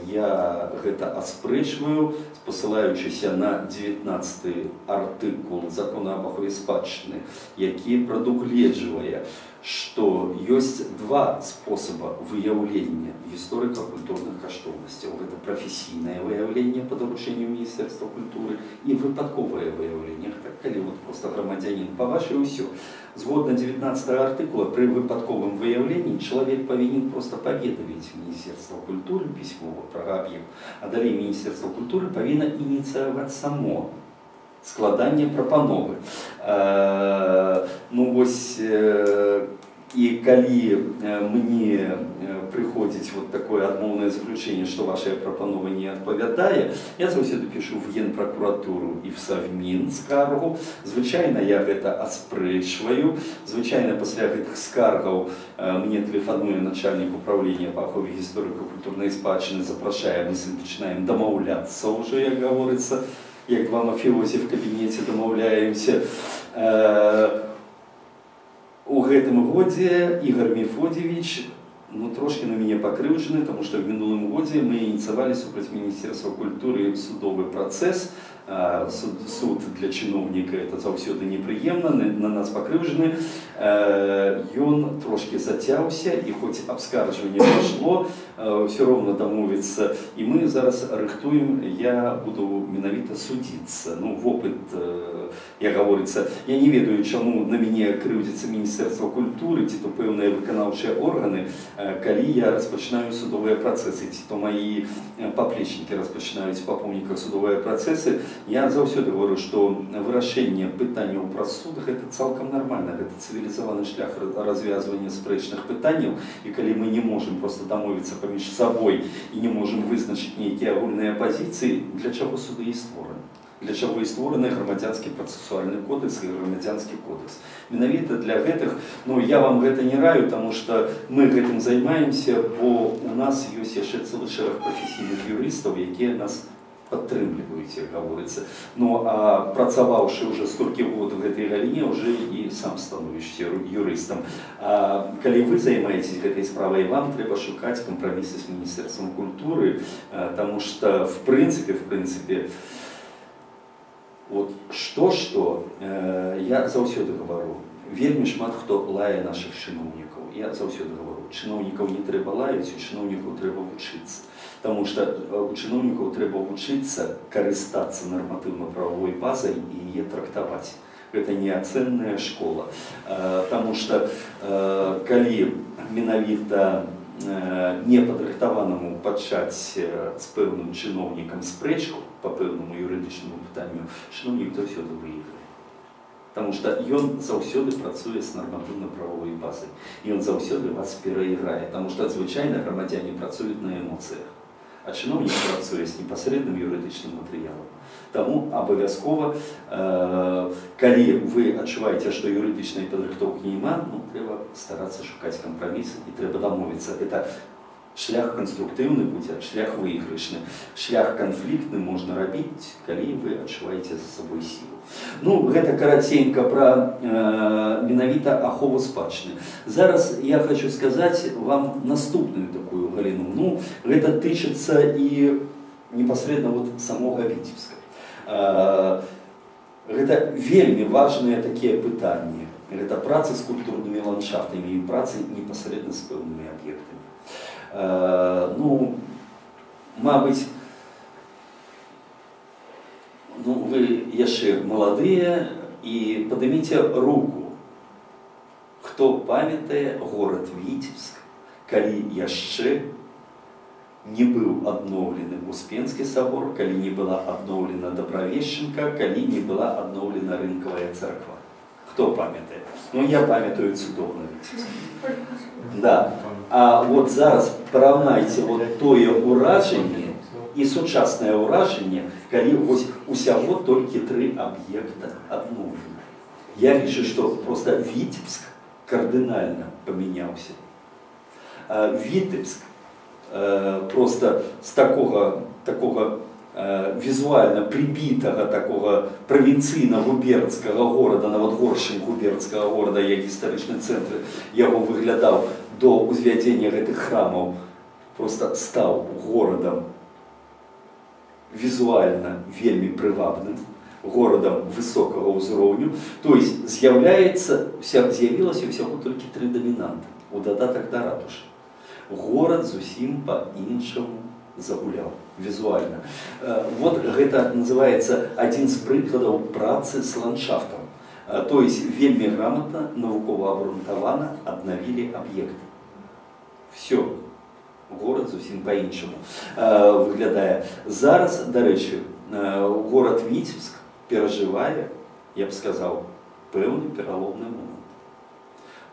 я гэта аспрэчваю спасылаючыся на 19 артыкул закона об ахове спадчыны які прадугледжвае что ёсць два спосаба выяўлення гісторыка-культурных каштоўнасцяў гэта прафесійнае выяўленне па даручэнню міністэрства культуры і выпадковае выяўленне так калі вот просто грамадзянин па вашай ўсё згодна 19 артыкула пры выпадковым выяўленні чалавек павінен просто паведаміць міністэрства культуры пісьмова пра аб'ект а далей міністэрства культуры павінна ініцыяваць само складання прапановы. Э, ну вось і э, калі э, мне прыходзіць вот такое адмоўнае заключение, што ваша прапанова не адпавядае, я заўсёды пішу в генпракуратуру і в савмін скаргу. Звычайна я гэта аспрэчваю. Звычайна пасля гэтых скаргаў мне тэлефануе начальнік управлення па ахове гісторыка-культурнай спадчыны запрашае, мы пачынаем дамаўляцца ўжо, як гаворыцца, як два мафіозі в кабінеце дамаўляемся. У гэтым годзе Ігор Мефодзевич ну, трошки на мяне пакрыўджаны, тому што в мінулым годзе мы ініцыявалі супраць міністерства культуры судовы працэс, суд, суд для чыноўніка это заўсёды непрыемна на нас пакрыўжаны ён трошки зацяўся і хоць абскарджванне пайшло все роўна дамовіцца і мы зараз рыхтуем я буду менавіта судзіцца ну вопыт я гаворыцца я не ведаю чаму на мяне крыўдзіцца міністэрства культуры ці то пэўныя выканаўчыя органы калі я распачынаю судовыя працэсы ці то маі паплечнікі распачынаюць па помніках судовыя працэсы я заўсёды говорю что вырашэнне пытанняў пра суд гэта цалкам нармальна гэта цывілізаваны шлях развязвання спрэчных пытанняў і калі мы не можем просто дамовіцца паміж сабой і не можем вызначыць нейкія агульныя пазіцыі для чаго суды і створаны для чаго і створаны грамадзянскі працэсуальны кодекс і грамадзянскі кодекс менавіта для гэтых ну я вам гэта не раю тому что мы гэтым займаемся бо у нас ёсць яшчэ цэлы шэраг прафесійных юрыстаў якія нас не падтрымліваюць гаворыцца ну а працаваўшы уже столькі год у гэтай галіне уже і сам становішся юрыстам а, калі вы займаетесь гэтай справай вам трэба шукаць кампрамісы з міністэрствам культуры а, тому что в прынцыпе в прынцыпе вот что что э, я заўсёды гавару вельмі шмат хто лае наших чыноўнікаў я заўсёды гавару чыноўнікаў не трэба лаяць у чыноўнікаў трэба вучыцца Таму што у чыноўнікаў трэба вучыцца карыстацца нарматыўна-правовой базай і яе трактаваць. Гэта неацэнная школа. Таму што калі менавіта непадрыхтаванаму пачаць з пэўным чыноўнікам спрэчку па пэўнаму юрыдычнаму пытанню, чыноўнік заўсёды выйграе. Таму што ён заўсёды працуе з нарматыўна-правовой базай. Ён заўсёды вас перайграе, таму што звычайна грамадзяне працуюць на эмоцыях а чыноўнік працуе з непасрэдным юрыдычным матэрыялам. Таму абавязкова э, калі вы адчуваеце, што юрыдычнай падрыхтоўкі няма, ну, трэба старацца шукаць кампрамісы і трэба дамовіцца. Это шлях канструктыўны будзе, шлях выйгрышны, шлях канфліктны можна рабіць, калі вы адчуваеце за сабой сілу. Ну гэта караценька пра э, менавіта ахову спадчыны. Зараз я хочу сказаць вам наступную такую галіну. Ну гэта тычыцца і непасрэдна вот самога віцебска. Э, гэта вельмі важныя такія пытанні гэта працы з культурнымі ландшафтамі і працы непасрэдна з пэўнымі аб'ектамі э, ну мабыць ну вы яшчэ маладыя і падыміце руку хто памятае горад віцебск калі яшчэ не быў адноўлены успенскі сабор калі не была адноўлена добравешчынка калі не была адноўлена рынкавая царква кто памятает? Ну, я памятаю цудоўна. Да. А вот зараз параўнайце вот тое ўражанне і сучаснае ўражанне, калі вось усяго толькі тры аб'екта адноўлены. Я лічу, што просто Витебск кардынальна памяняўся. Витебск просто з такога такога Э, візуальна прыбітага такого правінцыйна-губернскага горада нават горшым губернскага горада як гістарычны цэнтр яго выглядаў до ўзвядзення гэтых храмаў просто стаў горадам візуальна вельмі прывабным горадам высокага ўзроўню то есть з'яўляецца з'явілася ўсяго толькі тры дамінанты у дадатак да ратушы горад зусім па-іншаму загуляў візуальна. Э, вот гэта называется адзін з прыкладаў працы з ландшафтам. Э, то есть вельмі грамотна навукова абрунтавана аднавілі аб'екты. Все горад зусім па-іншаму э, выглядае. Зараз, дарэчы, горад Віцебск перажывае, я б сказаў, пэўны пераломны момант.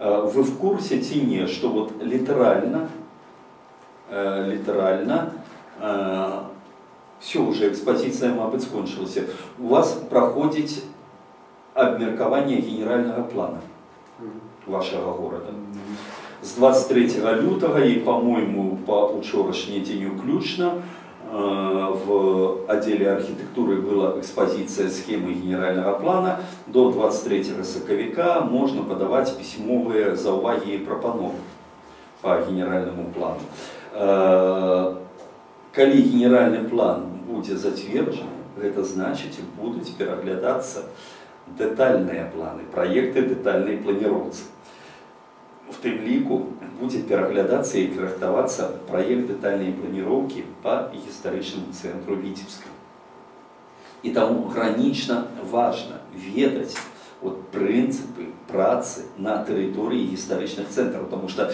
Вы в курсе ці не, што вот літаральна літаральна Э, все уже экспозиция мабыць скончылася у вас праходзіць абмеркаванне генеральнага плана вашага горада з 23 лютага і по-мойму по учорашні дзень уключна э, в отделе архитектуры была экспозиция схемы генерального плана до 23 сакавіка можно подавать письмовые заўвагі и прапановы по генеральному плану э, калі генеральны план будзе зацверджаны гэта значыць будуць пераглядацца дэтальныя планы праекты дэтальнай планіроўцы в тым ліку будзе пераглядацца і карэктавацца праект дэтальнай планіроўкі па гістарычнаму цэнтру віцебска і таму гранічна важна ведаць вот прынцыпы працы на тэрыторыі гістарычных цэнтраў тому что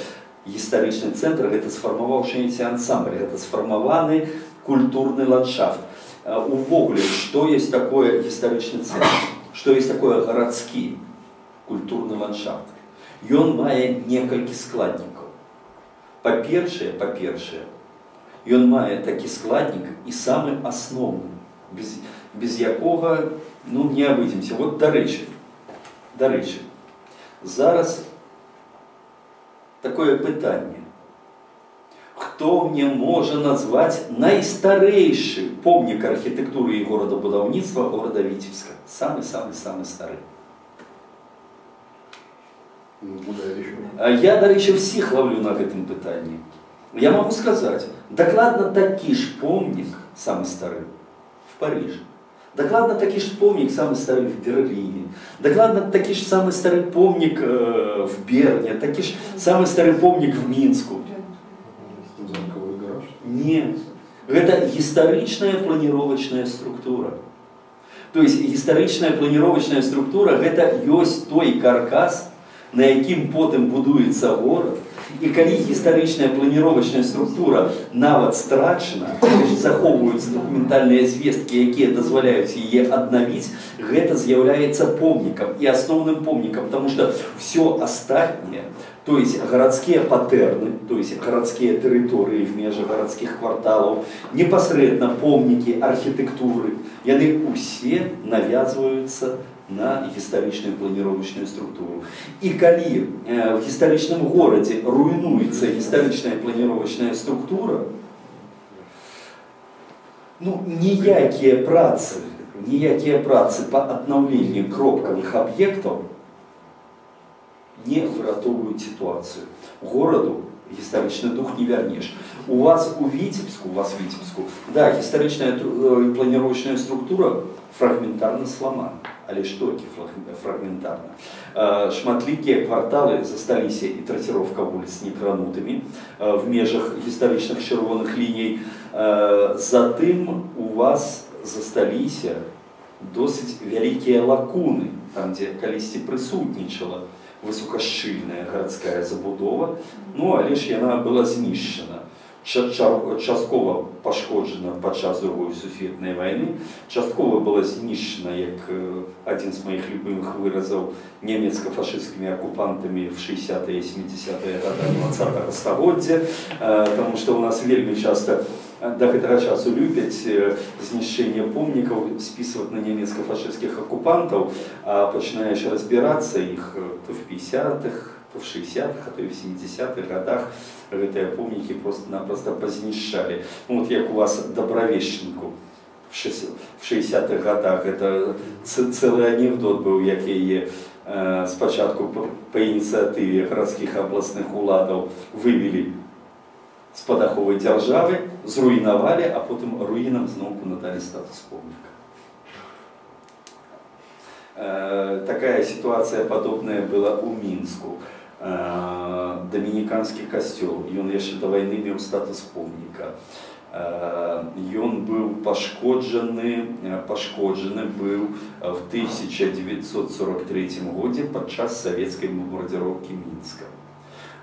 гістарычны цэнтр гэта сфармаваўшыся ансамбль гэта сфармаваны культурны ландшафт увогуле што есть такое гістарычны цэнтр што есть такое гарадскі культурны ландшафт ён мае некалькі складнікаў па-першае па-першае ён мае такі складнік і самы асноўны без, без якога ну не абыдземся вот дарэчы дарэчы зараз такое пытанне хто мне можа назваць найстарэйшы помнік архітэктуры і горадабудаўніцтва горада віцебска самы самы самы стары я дарэчы всіх ловлю на гэтым пытанні я могу сказаць дакладна такі ж помнік самы стары в парыжы Докладно такі ж помнік самы стары в Берліне. Докладно такі ж самы стары помнік э, в Берне, такі ж самы стары помнік в Мінску. Не. Гэта гістарычная планіровачная структура. То есть гістарычная планіровачная структура гэта ёсць той каркас, на якім потым будуецца горад, і калі гістарычная планіровачная структура нават страчана захоўваюцца дакументальныя звесткі якія дазваляюць яе аднавіць гэта з'яўляецца помнікам і асноўным помнікам потому что все астатняе то есть гарадскія патэрны то есть гарадскія тэрыторыі в межах гарадскіх кварталаў непасрэдна помнікі архітэктуры яны усе навязваюцца на на гістарычную планіровачную структуру. І калі э, в гістарычным горадзе руйнуецца гістарычная планіровачная структура, ну, ніякія працы, ніякія працы па аднаўленні кропкавых аб'ектаў не выратоўваюць сітуацыю. Гораду гістарычны дух не вернешь. У вас у Витебску, у вас в Витебску, да, гістарычная э, планировочная структура фрагментарна сломана. Але ж толькі фрагментарна. Э, шматлікія кварталы засталіся і траціровка вуліц некранутымі э, в межах гістарычных чырвоных ліній. Затым у вас засталіся досыць вялікія лакуны, там дзе калісьці прысутнічала высокашчыльная гарадская забудова, ну але ж яна была знішчана. Часткова пашкоджана падчас другой сусветнай вайны, часткова была знішчана, як адзін з маіх любимых выразаў нямецка-фашысцкімі акупантамі в 60-е 70-е гады 20 стагоддзя, потому што у нас вельмі часта до гэтага часу любяць знішчэнне помнікаў спісваць на нямецка-фашысцкіх акупантаў, а пачынаеш разбірацца іх то в 50-х, то в 60-х, а то и в 70-х годах гэтыя помнікі просто-напросто познішчалі. Ну, вот як у вас Добровещенку в 60-х годах, это целый анекдот был, як яе э, спачатку по, по ініцыятыве гарадскіх абласных уладаў вывели з-пад аховай дзяржавы, зруйнавалі, а потым руінам зноўку надалі статус помніка. Э, такая ситуация подобная была у Минску. Э, Доминиканский костел, ён яшчэ да вайны меў статус помніка. Ён э, быў пашкоджаны, пашкоджаны быў в 1943 годзе падчас савецкай бомбардзіроўкі Мінска.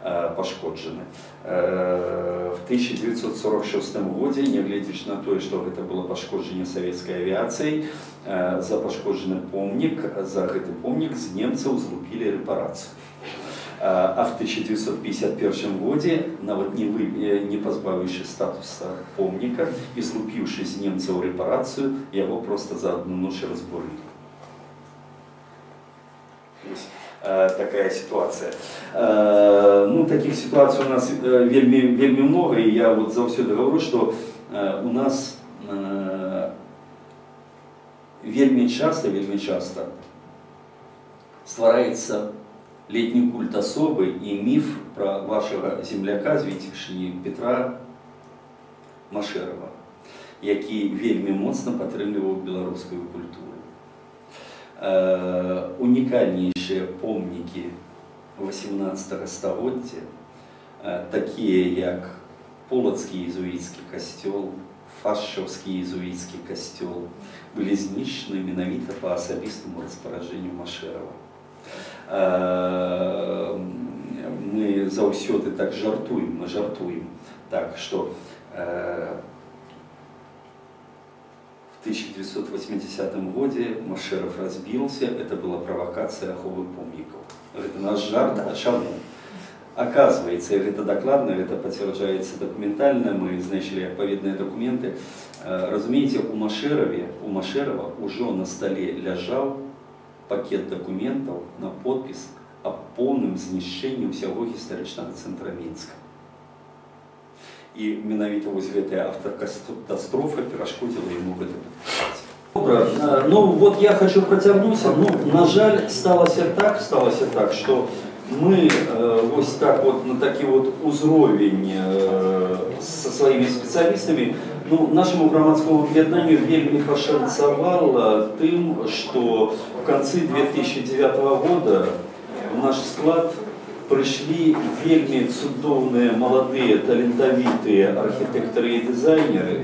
Э, пашкоджаны. Э, в 1946 годзе, нягледзячы на тое, што гэта было пашкоджанне савецкай авіяцыяй, э, за пашкоджаны помнік, за гэты помнік з немцаў злупілі рэпарацыю. А в 1951 годзе, нават не, вы, не пазбавіўшы статуса помніка і злупіўшы з немцаў рэпарацыю, яго проста за адну ноч разбурылі. Э, такая ситуация. Э, ну, таких ситуаций у нас э, вельми, вельми много, и я вот заўсёды говорю, что у нас вельми часто, вельми часто ствараецца летний культ особы и миф про вашего земляка з Віцішні Петра Машерова, які вельми моцна падтрымліваў беларускую культуру. Э, унікальнейшыя помнікі 18 стагоддзя, э, такія як полацкі езуіцкі касцёл, фашчаўскі езуіцкі касцёл былі знішчаны менавіта па асабістаму распараджэнню Машэрава. Э, мы заўсёды так жартуем, мы жартуем так, што 1980 году Машеров разбился, это была провокация аховых помнікаў. Это наш жарт, а чаму? Оказывается, это докладно, это подтверждается документально, мы знайшли отповедные документы. Э, разумеете, у Машерове, у Машерова уже на столе лежал пакет документов на подпись о полном знішчэнні ўсяго гістарычнага центра Мінска і менавіта вось гэтая автокатастрофа перашкодзіла ему гэта падпісаць. Добра, ну вот я хочу процягнуцца ну на жаль сталася так сталася так что мы э, вось так вот на такі вот узровень э, со своими специалистами ну, нашему грамадскому аб'яднанню вельмі пашанцавала тым что в конце 2009 года наш склад прыйшлі вельмі цудоўныя маладыя талентавітыя архітэктары і дызайнеры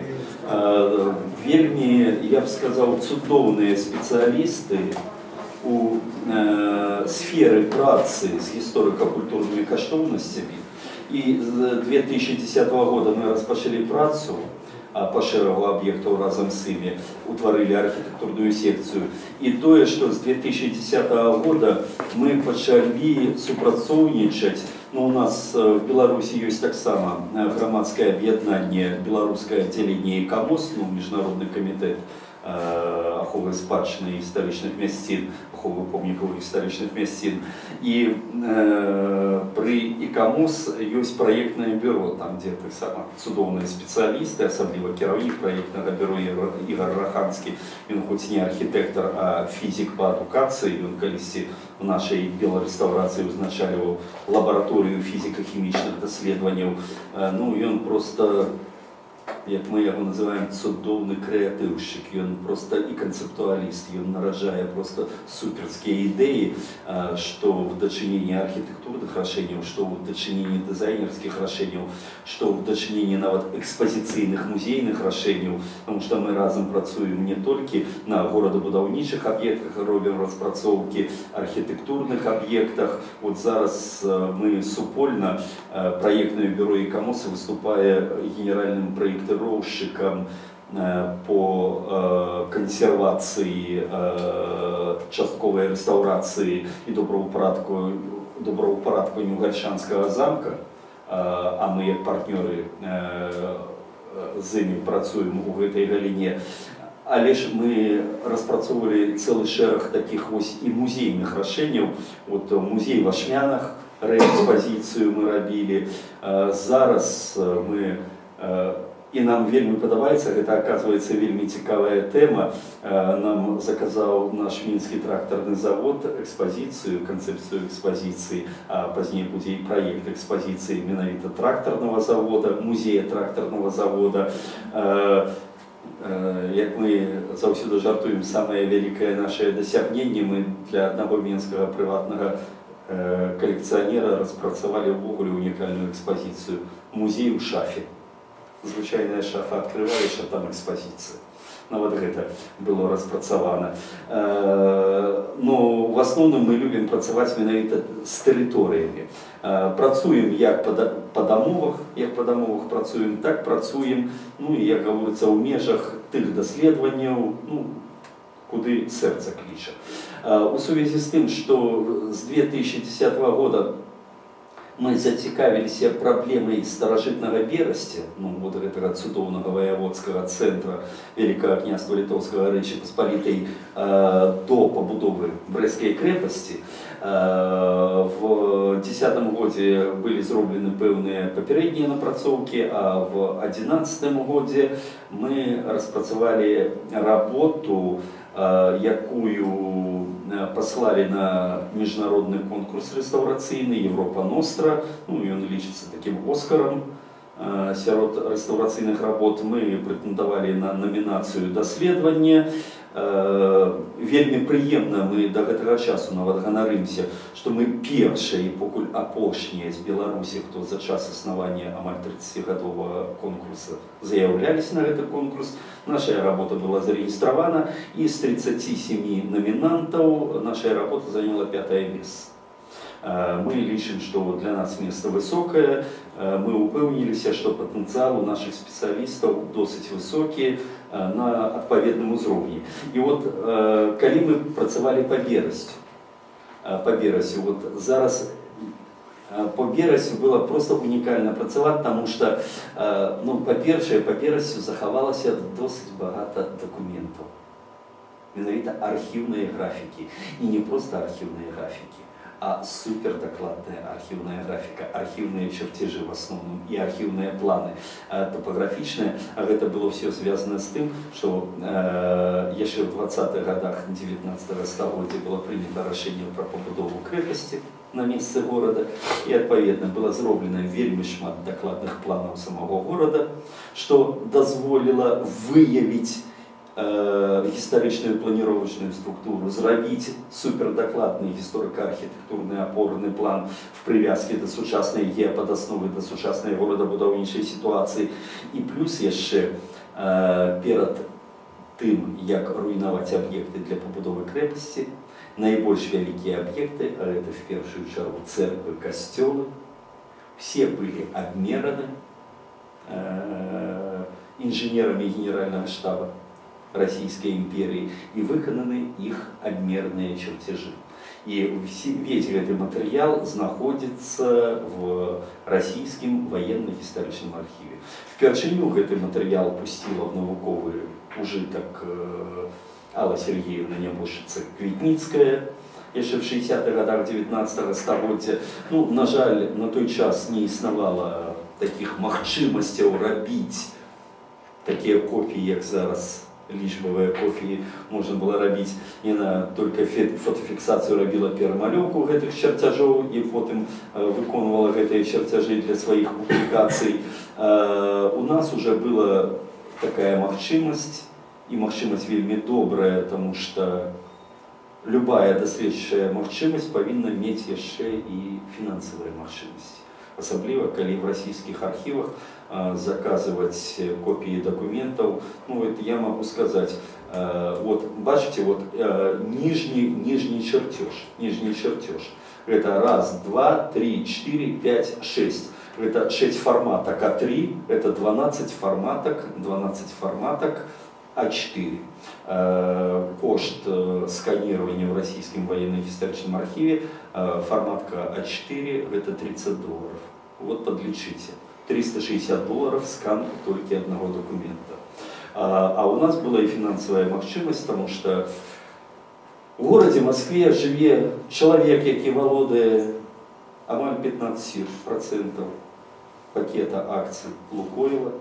вельмі я б сказаў цудоўныя спецыялісты у э, сферы працы з гісторыка-культурнымі каштоўнасцямі і з 2010 года мы распачалі працу по шэрагу аб'ектаў разам з імі утварылі архітэктурную секцыю і тое што з 2010 года мы пачалі супрацоўнічаць ну, у нас в беларусі ёсць таксама грамадскае аб'яднанне беларускае аддзяленне камос ну, міжнародны камітэт аховай спадчыны гістарычных мясцін аховы помнікаў гістарычных мясцін і э, пры ікамус ёсць праектнае бюро там дзе таксама цудоўныя спецыялісты асабліва кіраўнік праектнага бюро ігар раханскі ён хоць не архітэктар а фізік па адукацыі ён калісьці в нашай беларэстаўрацыі узначальваў лабараторыю фізіка-хімічных даследаванняў ну ён просто як мы яго называем цудоўны крэатыўшчык ён просто і канцэптуаліст ён наражае просто суперскія ідэі што в дачыненні архітэктурных рашэнняў што ў дачыненні дызайнерскіх рашэнняў што ў дачыненні нават экспазіцыйных музейных рашэнняў потому что мы разам працуем не толькі на горадабудаўнічых аб'ектах робім распрацоўкі архітэктурных аб'ектах вот зараз мы супольна праектнае бюро і камосы выступае генеральным праектам проектировщиком э, по э, консервации, э, частковой реставрации и доброупорядку, доброупорядкованию Гальшанского замка, а мы как партнеры з імі працуем у гэтай галіне але ж мы распрацоўвалі цэлы шэраг таких вось і музейных рашэнняў вот музей вашмянах рээкспазіцыю мы рабілі зараз мы і нам вельмі падабаецца гэта оказывается вельмі цікавая тэма нам заказаў наш мінскі трактарны завод экспазіцыю канцэпцыю экспазіцыі а пазней будзе і праект экспазіцыі менавіта трактарнага завода музея трактарнага завода як мы заўсёды жартуем самае вялікае наше дасягненне мы для аднаго менскага прыватнага калекцыянера распрацавалі ўвогуле унікальную экспазіцыю музей у шафе звычайная шафа открываешь а там экспозиция ну вот это было распрацавана э, но в основном мы любим працаваць менавіта с тэрыторыямі э, працуем як по дамовах як по дамовах працуем так працуем ну і як гаворыцца ў межах тых даследаванняў ну куды сэрца кліча э, у сувязі з тым что з 2010 года мы зацікавіліся праблемай старажытнага берасця ну, вот гэтага цудоўнага ваяводскага цэнтра вялікага княства літоўскага рэчы паспалітай э, до пабудовы брэскай крэпасці э, в десятым годзе былі зроблены пэўныя папярэднія напрацоўкі а в адзінацатым годзе мы распрацавалі работу э, якую Э, послали на международный конкурс реставрацыйны Европа Ностра ну ён лічыцца таким оскаром э, сярод рэстаўрацыйных работ мы прэтэндавалі на намінацыю даследавання Э, вельмі прыемна мы до гэтага часу нават ганарымся што мы першыя і покуль апошнія з беларусі хто за час існавання амаль 30гадовага конкурса заяўлялись на гэты конкурс наша работа была зарэгістравана і з 37 намінантаў наша работа заняла пятое место Э, мы лічым, што для нас место высокае. Э, мы упэўніліся, што патэнцыял у наших спецыялістаў досыць высокі э, на адпаведным узроўні. І вот калі мы працавалі па берасцю, па берасці, вот зараз по берасцю было просто унікальна працаваць, таму што ну, па-першае, па берасцю захавалася досыць багата дакументаў. Менавіта архіўныя графікі і не проста архіўныя графікі а супер докладная архивная графика, архивные чертежи в основном и архивные планы э, топографичные. А это было все связано с тем, что э, в 20-х годах 19 столетия было принято решение про побудову крепости на месте города и отповедно было сделано вельмі шмат докладных планов самого города, что дозволило выявить гістарычную планіровачную структуру зрабіць супердакладны гісторыка-архітэктурны апорны план в прывязке да сучаснай геападасновы да сучаснай горадабудаўнічай сітуацыі і плюс яшчэ э, перад тым як руйнаваць аб'екты для пабудовы крэпасці найбольш вялікія аб'екты а это в першую чаргу церквы касцёлы все былі абмераны э, інжынерамі генеральнага штаба Российской империи и выкананы их обмерные чертежи. і весь гэты матэрыял знаходзіцца в расійскім военно-гістарычным архіве впершыню гэты матэрыял пусціла в навуковы ужытак э, Алла Сергеевна нябожчыца квітніцкая яшчэ в 60-х годах 19 стагоддзя ну на жаль на той час не існавала таких магчымасцяў рабіць такія копіі як зараз лічбавыя кофеі можна было рабіць яна только фотофіксацыю рабіла перамалёўку гэтых чарцяжоў і потым выконвала гэтыя чарцяжы для сваіх публікацый у нас уже была такая магчымасць і магчымасць вельмі добрая тому что любая даследчая магчымасць павінна мець яшчэ і фінансавыя магчымасці асабліва калі в расійскіх архівах заказывать копии документов. Ну, это я могу сказать. Вот, бачите, вот нижний, нижний чертеж. Нижний чертеж. Это раз, два, три, четыре, пять, шесть. Это 6 форматок А3, это 12 форматок, 12 форматок А4. Кошт сканирования в Российском военно-историческом архиве форматка А4 это 30 долларов. Вот подлечите. 360 долларов скан только одного документа. А, а у нас была и финансовая магчымасць, потому что в городе Москве жыве человек, які валодае амаль 15% пакета акций Лукойла.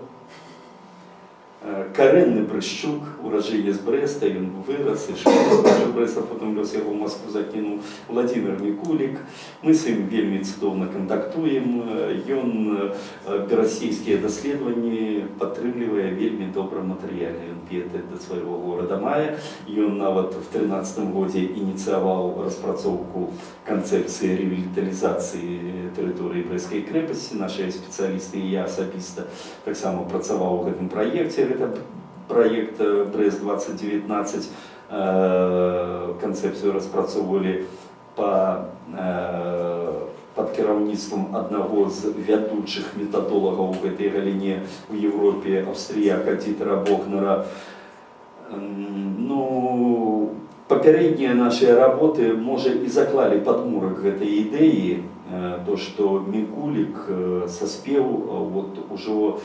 Каренны Брыщук, уроженец Бреста, он вырос, и школу Бреста, потом лёс его в Москву закинул. Владимир Микулик. Мы с ним вельмі цудоўна кантактуем. Ён расійскія даследаванні падтрымлівае вельмі добра матэрыяльны. Ён п'еты да свайго горада мая. Ён нават в 13 годзе ініцыяваў распрацоўку канцэпцыі ревіталізацыі тэрыторыі брэскай крэпасці. Нашыя спецыялісты і я асабіста таксама працаваў у гэтым праекце это проект э, Брест 2019 э, концепцию распрацоўвалі по э, под кіраўніцтвам аднаго з вядучых метадолагаў у гэтай галіне у Европе аўстрыяка Дітера Богнера ну папярэднія нашыя работы можа і заклалі падмурак гэтай ідэі Э, то, что Микулик э, соспел э, вот уже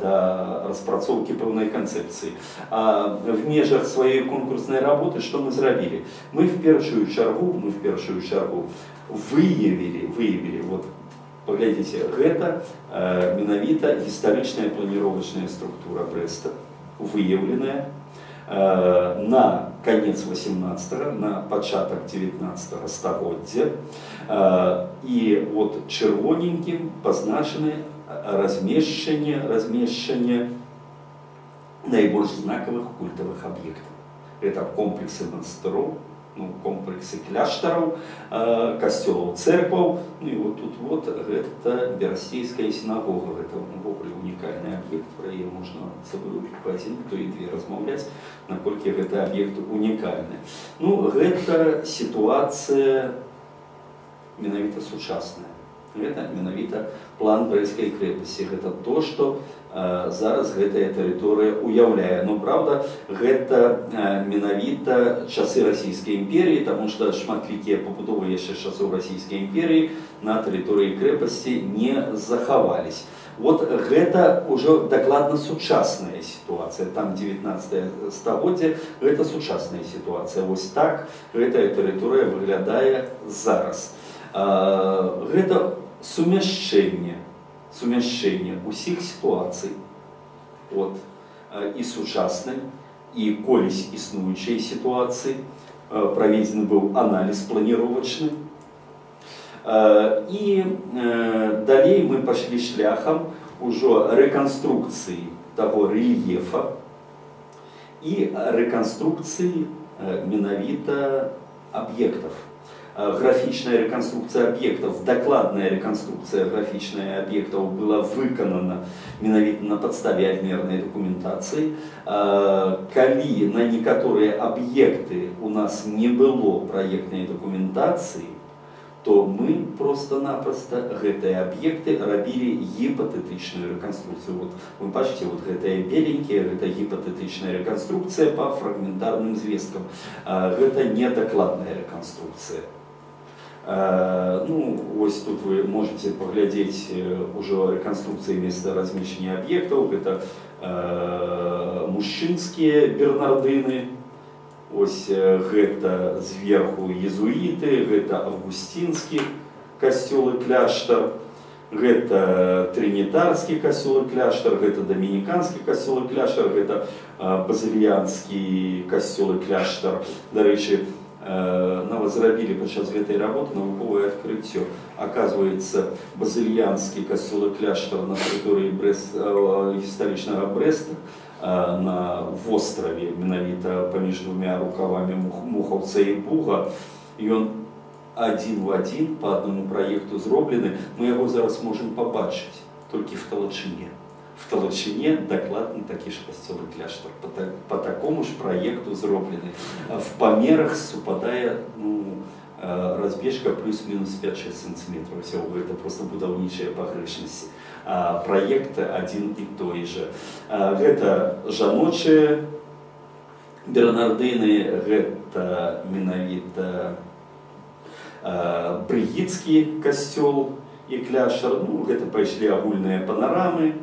до распрацоўки пэўнай концепции. А в межах своей конкурсной работы что мы сделали? Мы в первую чаргу, мы в первую чаргу выявили, выявили вот Паглядзіце, гэта э, менавіта гістарычная планіровачная структура Брэста, выяўленая э, на конец 18 на пачатак 19 стагоддзя і от чырвоненькім пазначаны размешчанне размешчанне найбольш знакавых культавых аб'ектаў это комплексы монастыроў ну, комплексы кляштараў касцёлаў церкваў ну, і вот тут вот гэта берасцейская сінагога гэта увогуле унікальны аб'ект пра яе можна цэлую адзін то і две размаўляць наколькі гэты аб'ект унікальны ну гэта сітуацыя менавіта сучасная гэта менавіта план брэйскай крэпасці гэта то што э, зараз гэтая тэрыторыя уяўляе ну правда гэта э, менавіта часы расійскай імперіі таму што шматлікія пабудовы яшчэ часоў расійскай імперіі на тэрыторыі крэпасці не захавались вот гэта ўжо дакладна сучасная сітуацыя там 19 стагоддзя гэта сучасная сітуацыя вось так гэтая тэрыторыя выглядае зараз гэта сумяшчэнне сумяшчэнне усіх сітуацый от і сучаснай і колісь існуючай сітуацыі праведзены быў аналіз планіровачны і далей мы пашлі шляхам ужо рэканструкцыі таго рэльефа і рэканструкцыі менавіта аб'ектаў Э, графічная рэканструкцыя аб'ектаў дакладная рэканструкцыя графічная аб'ектаў была выканана менавіта на падставе адмернай дакументацыі э, калі на некаторыя аб'екты у нас не было праектнай дакументацыі то мы просто-напросто гэтыя аб'екты рабілі гіпатэтычную рэканструкцыю вот вы бачыце вот гэтыя беленькія гэта гіпатэтычная рэканструкцыя по фрагментарным звесткам э, гэта недакладная рэканструкцыя Э, ну, ось тут вы можете поглядеть э, уже реконструкции места размещения объектов. Это э, мужчинские бернардыны, ось гэта зверху езуиты, гэта августинский костел и кляштар, гэта тринитарский костел и кляштар, гэта доминиканский костел и кляштар, гэта базильянский костел и кляштар. До речі, навазрабілі падчас гэтай работы навуковае адкрыццё оказывается базыльянскі касцёл і кляштар на тэрыторыі брест гістарычнага бреста на востраве менавіта паміж двумя рукавамі мухаўца і буга ён адзін в адзін по аднаму праекту зроблены мы яго зараз можем пабачыць толькі в талачыне в Толочине докладно такі ж касцёлы кляштар по, по такому ж проекту зроблены в памерах супадае ну, разбежка плюс-мінус 5-6 сантиметров всего это просто будаўнічыя пагрэшнасці проект один і той же гэта жаночыя бернардыны гэта менавіта брыгіцкі касцёл і кляшар ну гэта пайшлі агульныя панарамы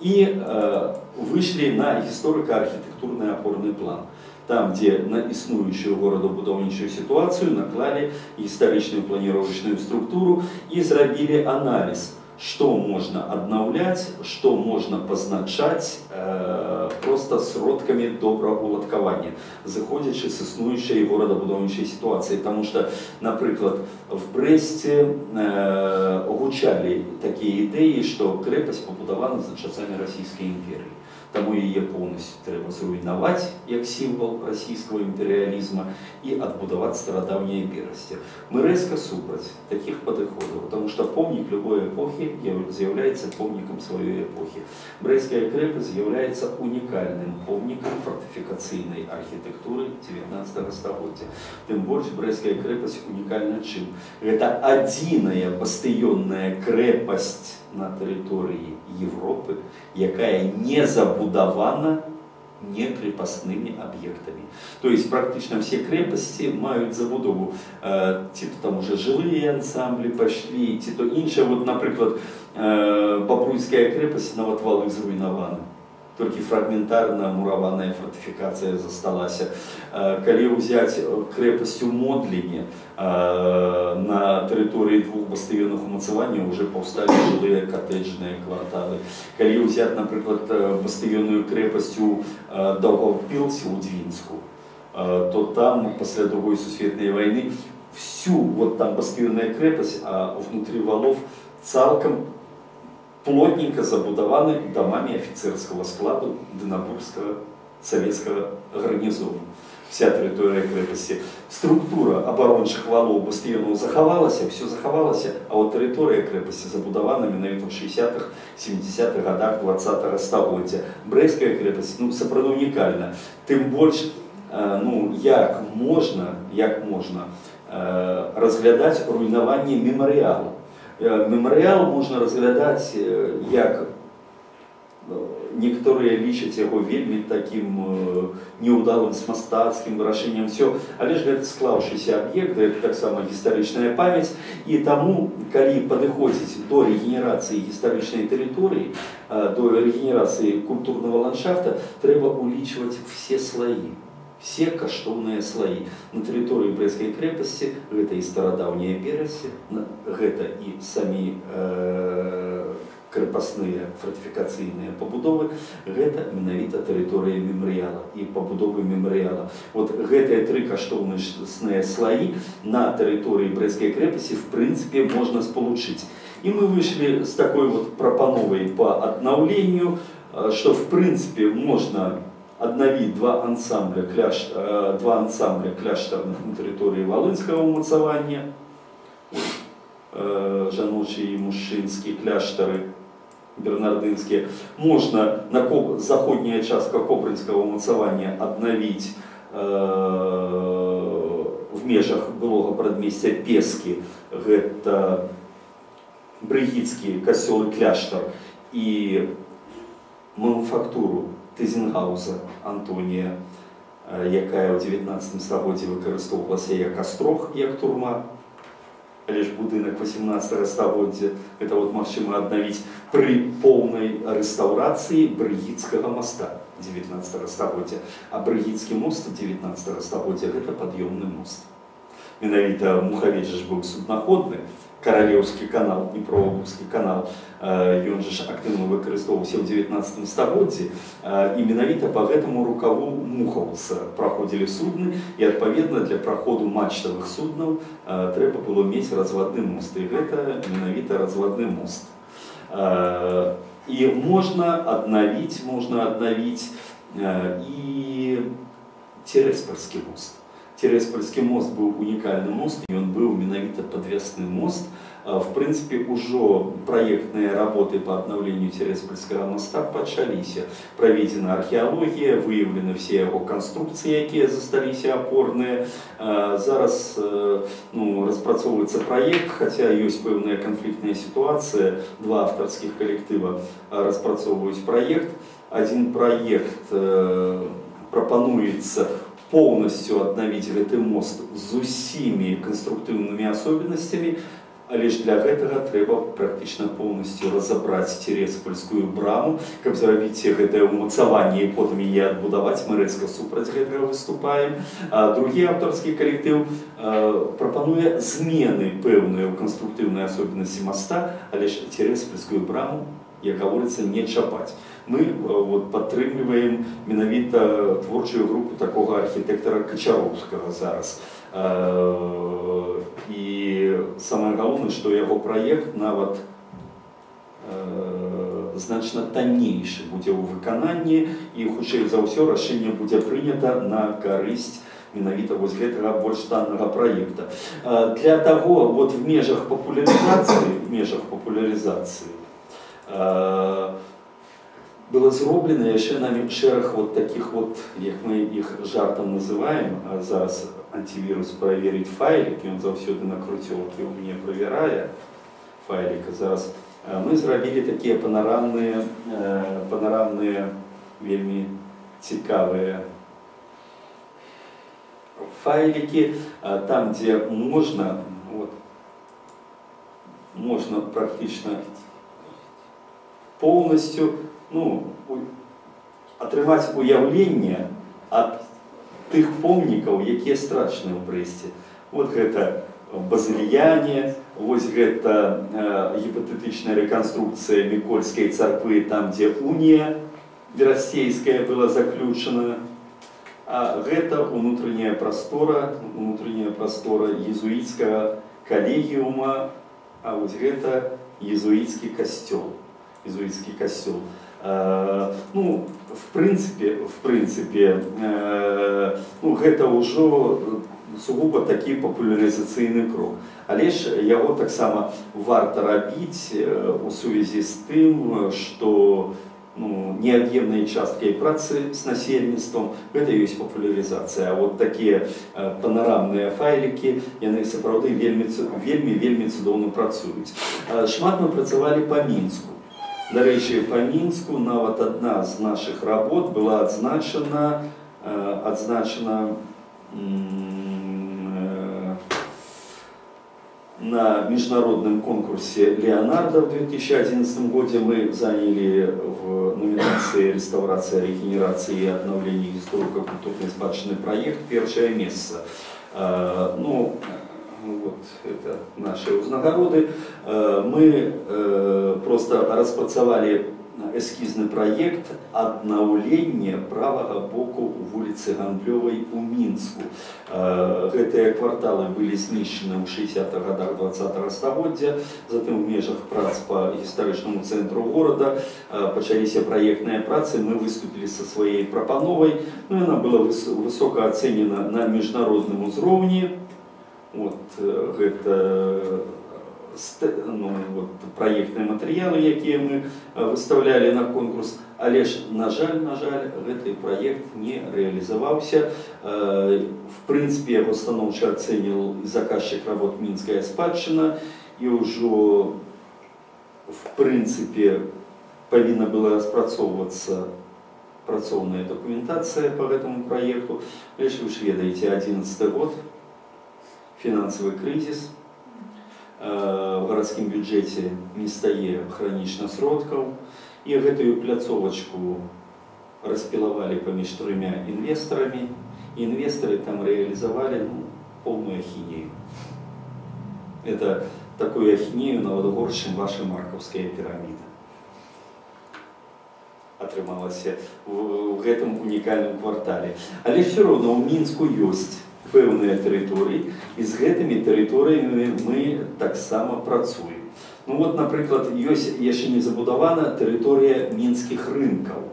и э, вышли на историко-архитектурный опорный план. Там, где на існуючую горадабудаўнічую ситуацию наклали историчную планировочную структуру и зрабілі анализ что можно обновлять, что можно позначать э, просто сродками добраўладкавання заходзячы с існуючай горадабудаўнічай ситуации, потому что например, в Бресте э, гучалі такія ідэі што крэпасць пабудавана за часамі расійскай імперыі Таму яе поўнасцю трэба зруйнаваць як сімвал расійскага імперыялізма і адбудаваць старадаўнія берасці. Мы рэзка супраць такіх падыходаў, потому што помнік любой эпохі з'яўляецца помнікам сваёй эпохі. Брэйская крэпасць з'яўляецца унікальным помнікам фортыфікацыйнай архітэктуры 19 стагоддзя. Тым больш брэйская крэпасць унікальна чым. Гэта адзіная бастыённая крэпасць на тэрыторыі Европы, якая не забудована не крепостными объектами. То есть практически все крепости мают забудову, э, ті то там уже жилые ансамбли пошли, ті то інше. Вот, наприклад, э, Бобруйська крепость наватвали зруйнована. Толькі фрагментарна мураваная фортыфікацыя засталася. Калі ўзяць крэпасць у Модліне, на тэрыторыі двух бастыённых умацаванняў уже паўсталі жылыя катэджныя кварталы. Калі ўзяць, напрыклад, бастыённую крэпасць у Даўгавпілсе ў Двінску, то там пасля другой сусветнай вайны всю вот там бастыённая крэпасць, а внутри валов цалкам плотненько забудованы домами офицерского склада Динабургского советского гарнизона. Вся территория крепости. Структура оборонных валов бастионов заховалась, все заховалось, а вот территория крепости забудована менавіта в 60-х, 70-х годах 20-го стагоддзя. Брестская крепость, ну, сапраўды унікальна. Тым больш, э, ну, як можна, як можна э, разглядаць руйнаванне мемарыялу мемарыял можна разглядаць як некаторыя лічаць яго вельмі таким неудалым с мастацкім вырашэннем все але ж гэта склаўшыся аб'ект это таксама гістарычная памяць і таму калі падыходзіць до рэгенерацыі гістарычнай тэрыторыі до рэгенерацыі культурного ландшафта трэба улічваць все слои все каштоўныя слоі на тэрыторыі брэскай крэпасці гэта і старадаўнія берасе гэта і самі э, крепостныя фортыфікацыйныя пабудовы гэта менавіта тэрыторыя мемарыяла і пабудовы мемарыяла вот гэтыя тры каштоўныя слоі на тэрыторыі брэскай крэпасці в прынцыпе можна спалучыць і мы выйшлі з такой вот прапановай по аднаўленню что в прынцыпе можна обновить два ансамбля, кляш, э, два ансамбля кляштарных на тэрыторыі валынскага ўмацавання э, жаночыя і мужчынскія кляштары бернардынскія можна на коб... заходняя частка кобрынскага ўмацавання обновить э, в межах былога прадмесця пескі гэта брыгіцкі касёл кляштар і мануфактуру Тызенгауза Антонія, якая ў 19 стагоддзі выкарыстоўвалася як астрог, як турма. але ж будынак 18 стагоддзя это вот магчыма аднавіць пры поўнай рэстаўрацыі брыгіцкага моста 19 стагоддзя а брыгіцкі мост 19 стагоддзя гэта пад'ёмны мост менавіта мухавеч ж быў суднаходны каралеўскі канал днепроўскі канал ён жа актыўна выкарыстоўваўся ў 19 стагоддзі і менавіта по гэтаму рукаву мухаўца праходзілі судны і адпаведна для праходу мачтавых суднаў трэба было мець развадны мост і гэта менавіта развадны мост і можна аднавіць можна аднавіць і церэспарскі мост Тереспольский мост был уникальный мост, и он был менавіта подвесный мост. В принципе, уже проектные работы по обновлению Тереспольского моста пачаліся. Проведена археология, выявлены все его конструкции, которые застались опорные. Зараз ну, распрацоўваецца проект, хотя есть пэўная конфликтная ситуация. Два авторских коллектива распрацоўваюць проект. Один проект пропонуется полностью аднавіць гэты мост з усімі канструктыўнымі асобеннасцямі, але ж для гэтага трэба практычна полностью разабраць цереспольскую браму, каб зрабіць гэтае ўмацаванне і потым яе адбудаваць, мы рэзка супраць гэтага выступаем. А другі аўтарскі калектыў прапануе змены пэўныя ў канструктыўнай асобенасці моста, але ж цереспольскую браму, як гаворыцца, не чапаць мы э, вот, падтрымліваем менавіта творчую групу такого архітэктара качароўскага зараз і э, самае галоўнае што яго праект нават э, значна таннейшы будзе ў выкананні і хутчэй за ўсё рашэнне будзе прынята на карысць менавіта вось гэтага больш таннага праекта для таго вот в межах папулярызацыі в межах папулярызацыі было зроблена яшчэ нами шэраг вот таких вот як мы іх жартам называем а зараз антивірус праверыць файлік ён заўсёды на круцёўкі у мне правярае файліка зараз мы зрабілі такія панарамныя панарамныя вельмі цікавыя файлікі там дзе можна вот, можна практычна полностью ну, атрымаць уяўленне ад тых помнікаў, якія страчныя ў брэсце. Вот гэта базыльяне, вось гэта э, гіпатэтычная рэканструкцыя мікольскай царквы там, дзе унія верасцейская была заключана. А гэта унутраняя прастора, унутраняя прастора езуіцкага калегіума, а вось гэта езуіцкі касцёл, езуіцкі касцёл. Э, ну в прынцыпе в прынцыпе э, ну, гэта ўжо сугуба такі папулярызацыйны крок але ж яго таксама варта рабіць э, у сувязі з тым што ну, неад'емнай часткай працы з насельніцтвам гэта ёсць папулярызацыя вот такія панарамныя файлікі яны сапраўды вельмі вельмі вельмі цудоўна працуюць шмат мы працавалі па мінску Дарэчы, па мінску нават адна з нашых работ была адзначана адзначана на международном конкурсе Леонардо в 2011 году мы заняли в номинации «Реставрация, регенерация и обновление историко-культурной спадщины» проект первое место. Ну, ну, вот это наши узнагороды, э, мы э, просто распрацавалі эскізны праект аднаўлення правага боку вуліцы гандлёвай у мінску э, гэтыя кварталы былі знішчаны ў 60 годах 20 стагоддзя затым у межах прац по гістарычнаму цэнтру горада пачаліся праектныя працы мы выступілі са сваей прапановай ну, яна была высока ацэнена на міжнародным узроўні вот гэта ну, вот, праектныя матэрыялы якія мы выставлялі на конкурс але ж на жаль на жаль гэты праект не рэалізаваўся в прынцыпе яго станоўча ацэніў заказчык работ мінская спадчына і ўжо в прынцыпе павінна была распрацоўвацца працоўная дакументацыя по гэтаму праекту лишь вы ж ведаеце 11 год финансовый кризис. в гарадскім бюджэце не стае хранічна сродкаў і гэтую пляцовачку распілавалі паміж трымя інвестарамі инвесторы там реализовали ну, полную ахинею. Это такую ахинею на нават чем ваша марковская пирамида. Атрымалася в, в гэтым унікальным квартале. Але все роўна ў мінску ёсць пэўныя тэрыторыі і з гэтымі тэрыторыямі мы таксама працуем. Ну вот, напрыклад, ёсць яшчэ не забудавана тэрыторыя мінскіх рынкаў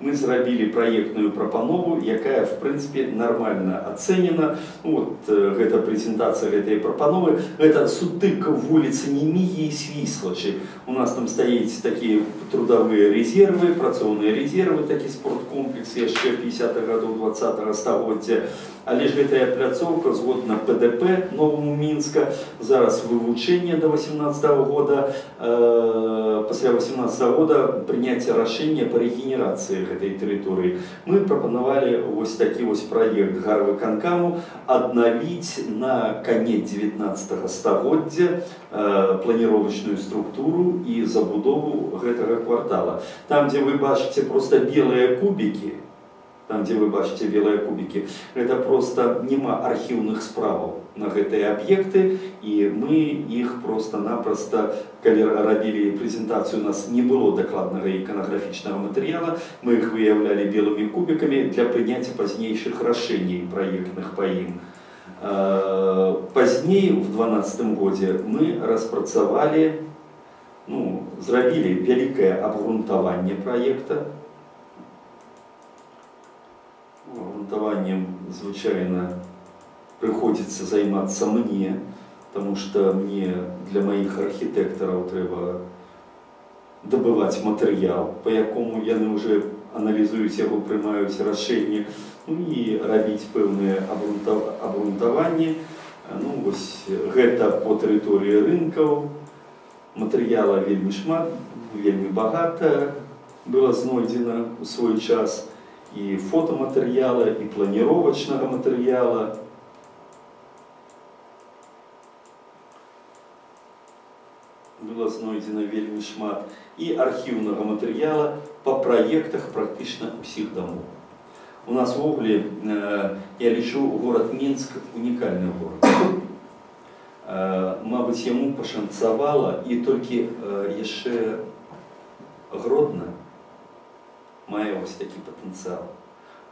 мы зрабілі праектную прапанову якая в прынцыпе нармальна ацэнена ну, вот гэта прэзентацыя гэтай прапановы гэта сутык вуліцы немігі і свіслачы у нас там стаіць такія трудовыя резервы працоўныя резервы такі спорткомплекс яшчэ 50 гадоў 20 стагоддзя але ж гэтая пляцоўка згодна пдп новому мінска зараз вывучэнне до 18 -го года э, пасля 18 -го года прыняцце рашэння па рэгенерацыі гэтай тэрыторыі мы прапанавалі вось такі вось праект гарвыканкаму аднавіць на канец 19 стагоддзя э, планіровачную структуру і забудову гэтага квартала там дзе вы бачыце просто белыя кубікі там дзе вы бачыце белыя кубікі гэта просто няма архіўных справаў на гэтыя аб'екты і мы іх просто-напросто калі рабілі прэзентацыю у нас не было дакладнага іканаграфічнага матэрыяла мы іх выяўлялі белымі кубікамі для прыняцця пазнейшых рашэнняй праектных па ім пазней в дванадцатым годзе мы распрацавалі ну, зрабілі вялікае абгрунтаванне праекта грунтаваннем звычайна прыходзіцца займацца мне потому что мне для моих архітэктараў трэба дабываць матэрыял по якому яны уже аналізуюць яго прымаюць рашэнне ну, і рабіць пэўныя абгрунтаванні ну вось гэта по тэрыторыі рынкаў матэрыяла вельмі шмат вельмі багата было знойдзена у свой час і фотаматэрыяла і планіровачнага матэрыяла. Было знойдзена вельмі шмат і архіўнага матэрыяла па праектах практычна ўсіх дамоў. У нас ввогуле э, я лічу горад Мінск унікальны горад. Э, Мабыць, яму пашанцавала і толькі э, яшчэ гродна мае ось такі патэнцыял.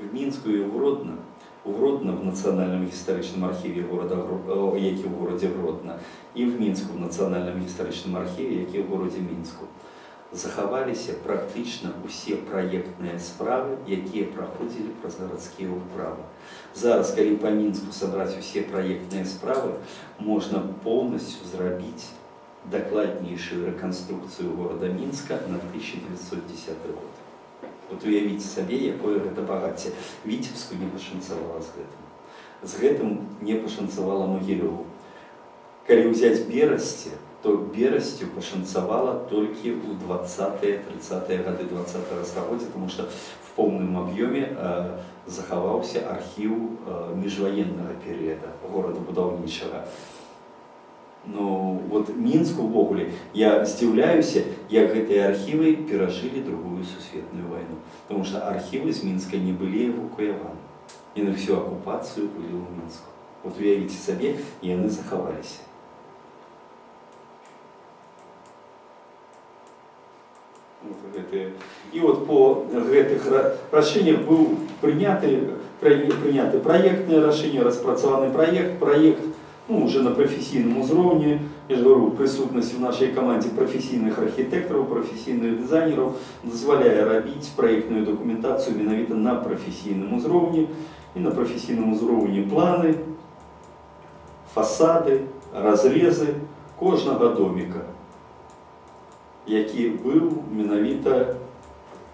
В мінску і в Гродно, у Гродно в нацыянальным гістарычным архіве горада які ў горадзе Гродна і в мінску в нацыянальным гістарычным архіве, які ў горадзе мінску захаваліся практычна ўсе праектныя справы, якія праходзілі праз гарадскія ўправы. Зараз калі па мінску сабраць усе праектныя справы, можна поўнасцю зрабіць дакладнейшую рэканструкцыю горада мінска на 1910 год. Вот уявіць сабе, якое гэта багацце. Віцебску не пашанцавала з гэтым. З гэтым не пашанцавала Могілёву. Калі ўзяць берасці, то берасцю пашанцавала толькі ў 20-30 гады 20 стагоддзя, тому што в поўным аб'ёме э, захаваўся архіў э, міжваеннага перыяда горада будаўнічага. Ну вот мінску увогуле я здзіўляюся як гэтыя архівы перажылі другую сусветную войну потому что архівы з мінска не былі эвакуяваны і на всю акупацыю былі ў мінску вот уявіце сабе і яны захаваліся і вот по гэтых рашэннях быў прыняты прыняты праектнае рашэнне распрацаваны праект праект ну, уже на професійному узроўні я ж говорю прысутнасць у нашай камандзе прафесійных архітэктараў прафесійных дызайнераў дазваляе рабіць праектную дакументацыю менавіта на прафесійным узроўні і на прафесійным узроўні планы фасады разрезы кожнага доміка які быў менавіта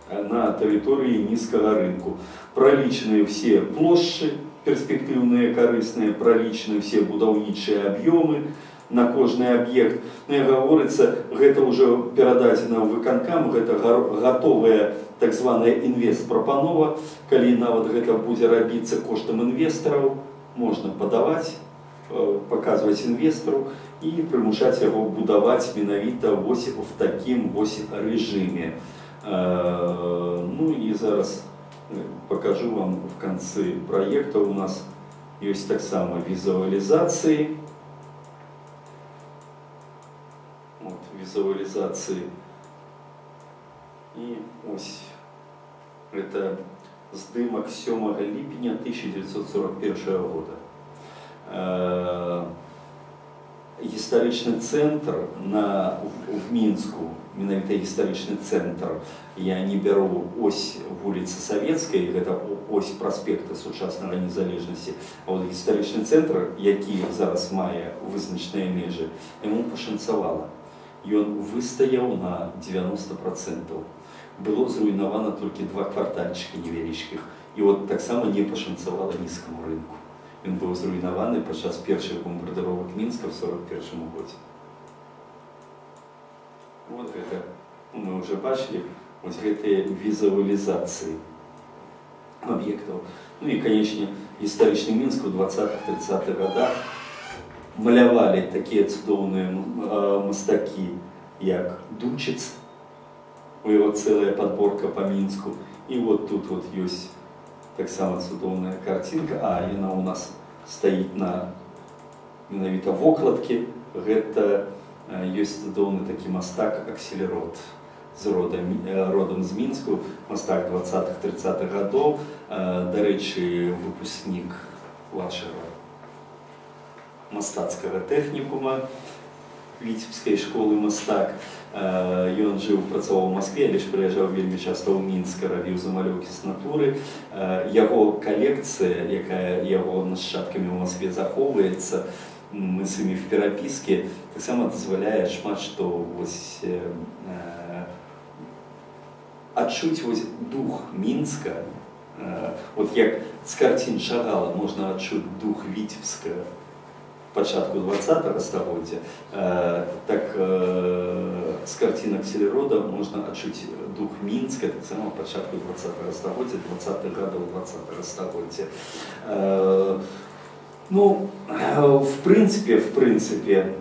на тэрыторыі нізкага рынку пралічаныя ўсе плошчы перспектыўныя карысныя пралічаны ўсе будаўнічыя аб'ёмы на кожны аб'ект ну, гаворыцца гэта ўжо перададзена ў выканкам гэта гатовая так званая інвест прапанова калі нават гэта будзе рабіцца коштам інвестараў можна падаваць паказваць інвестару і прымушаць яго будаваць менавіта вось в такім вось рэжыме. Ну і зараз покажу вам в конце проекта у нас есть так само визуализации. Вот, визуализации. И ось это здымок 7 липня 1941 года. Гістарычны цэнтр на, в, в мінску менавіта гістарычны цэнтр я не бяру ось вуліцы савецкай гэта ось праспекта сучаснага незалежнасці а вот гістарычны цэнтр які зараз мае вызначныя межы яму пашанцавала ён выстаяў на 90 процентаў было зруйнавана толькі два квартальчыка невялічкіх і вот таксама не пашанцавала нізкаму рынку Ён быў зруйнаваны падчас першых бомбардыровак мінска в 41 годзе. Вот гэта мы уже бачылі вось гэтыя візуалізацыі аб'ектаў. Ну і канечне гістарычны мінск у 20-30 годах малявалі такія цудоўныя мастакі як дучыц у яго цэлая подборка по мінску і вот тут вот ёсць таксама цудоўная картинка а яна у нас стаіць на менавіта вокладкі гэта ёсць цудоўны такі мастак акселерот з родам родам з мінску мастак 20 30 гадоў дарэчы выпускнік вашага мастацкага тэхнікума віцебскай школы мастак ён жыў працаваў у Маскве лишь прыязджаў вельмі часта ў мінска рабіў замалёўкі з натуры яго калекцыя якая яго нашчадкамі ў Маскве захоўваецца мы з імі в перапіске таксама дазваляе шмат што вось адчуць вось дух мінска вот як з карцін шагала можна адчуць дух віцебска початку 20-го стагоддзя так з карцінак селерода можна адчуць дух мінска таксама пачатку 20 стагоддзя 20 гадоў 20 стагоддзя ну в прынцыпе в прынцыпе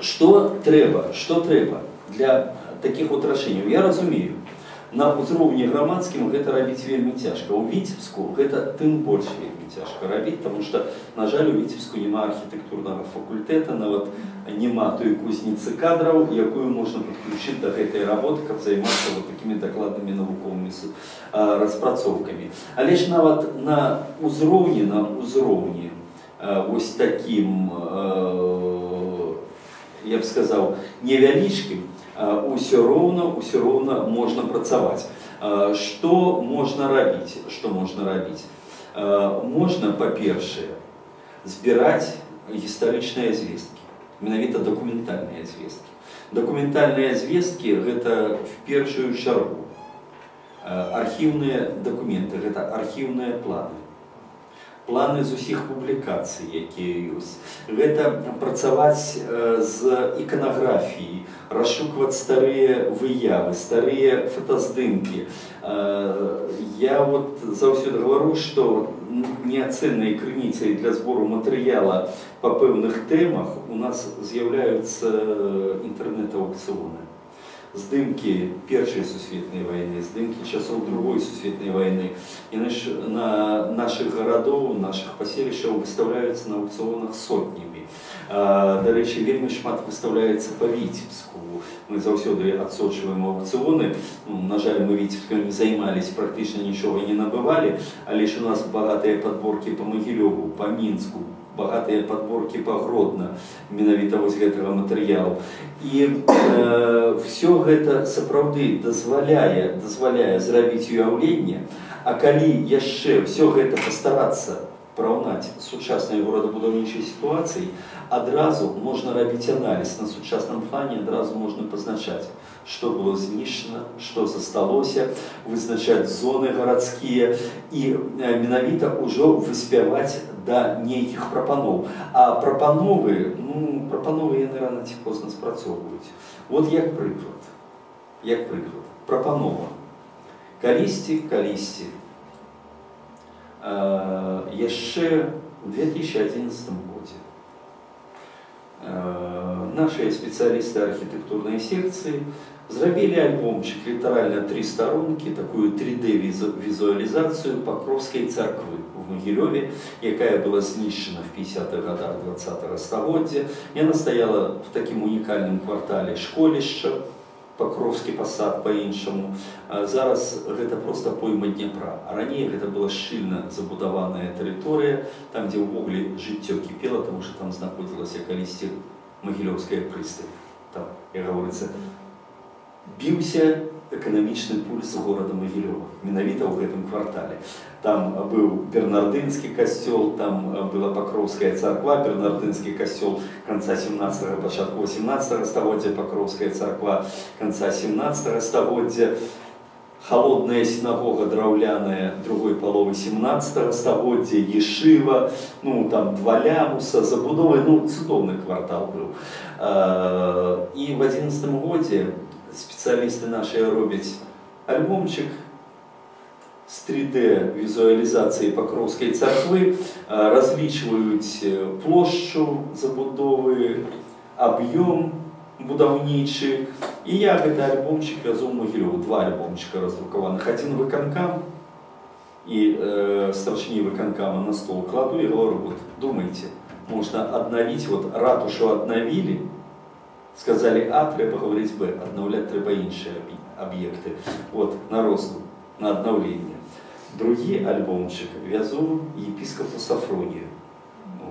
что трэба что трэба для таких вот рашэнняў я разумею на ўзроўні грамадскім гэта рабіць вельмі цяжка у віцебску гэта тым больш вельмі цяжка рабіць потому что на жаль у віцебску няма архітэктурнага факультэта нават няма той кузніцы кадраў якую можна подключыць до гэтай работы каб займацца вот такими дакладнымі навуковымі распрацоўкамі але ж нават на узроўні на ўзроўні вось таким я б сказаў невялічкім ўсё роўна ўсё роўна можна працаваць что можна рабіць что можна рабіць можна па-першае збіраць гістарычныя звесткі менавіта дакументальныя звесткі дакументальныя звесткі гэта в першую чаргу архіўныя дакументы гэта архіўныя планы планы з усіх публікацый якія ёсць гэта працаваць з іканаграфіі расшукваць старыя выявы старыя фотаздымкі я вот заўсёды гавару што неацэннай крыніцай для збору матэрыяла па пэўных тэмах у нас з'яўляюцца інтэрнэт-аукцыоны здымкі першай сусветнай вайны здымкі часоў другой сусветнай вайны яны ж на наших гарадоў наших паселішчаў выстаўляюцца на аукцыонах сотнямі дарэчы вельмі шмат выстаўляецца па віцебску мы заўсёды адсочваем аукцыоны ну, на жаль мы віцебскамі займались практычна нічога не набывалі але ж у нас багатыя подборки по магілёву по мінску багатыя подборки пагродна менавіта вось гэтага матэрыялу і э, все гэта сапраўды дазваляе дазваляе зрабіць уяўленне а калі яшчэ все гэта пастарацца параўнаць сучаснай горадабудаўнічай сітуацыі адразу можна рабіць аналіз на сучасным плане адразу можна пазначаць что было знішчана что засталося вызначаць зоны гарадскія і менавіта ўжо выспяваць да нейкіх прапаноў а прапановы ну прапановы яны рана ці позна спрацоўваюць вот як прыклад як прыклад прапанова калісьці калісьці яшчэ в 2011 году э, наши специалисты архитектурной секции зрабілі альбомчик літаральна три сторонки такую 3D візуалізацію Покровской церкви в Могилеве, якая была знищена в 50-х годах 20-го стагоддзя. Яна стаяла в таким уникальном квартале школішча, Покровский посад по-іншаму. А зараз гэта просто пойма Днепра. А раней гэта была шчыльна забудаваная тэрыторыя, там дзе ўвогуле жыццё кіпела, тому что там знаходзілася калісьці магілёўская прыстань. Там, як гаворыцца, біўся эканамічны пульс горада Магілёва, менавіта ў гэтым квартале. Там быў бернардынскі касцёл, там была пакроўская царква, бернардынскі касцёл конца 17 пачатку 18 стагоддзя, пакроўская царква конца 17 стагоддзя, холодная синагога драўляная другой паловы 17 стагоддзя, Ешыва, ну там два лямуса, забудовы, ну цудоўны квартал быў. І в 11 годзе специалисты наши робяць альбомчик с 3D візуалізацыі пакроўскай царквы разлічваюць плошчу забудовы аб'ём будаўнічы і я гэты альбомчик вязу магілёў два альбомчика раздрукаваных один выканкам і э, старшыні выканкама на стол кладу і говорю вот думайте можно обновить вот ратушу обновили сказали А, треба говорити Б, обновляти треба інші об'єкти. От, на роздум, на обновлення. Другий альбомчик в'язу єпископу Сафронію, ну,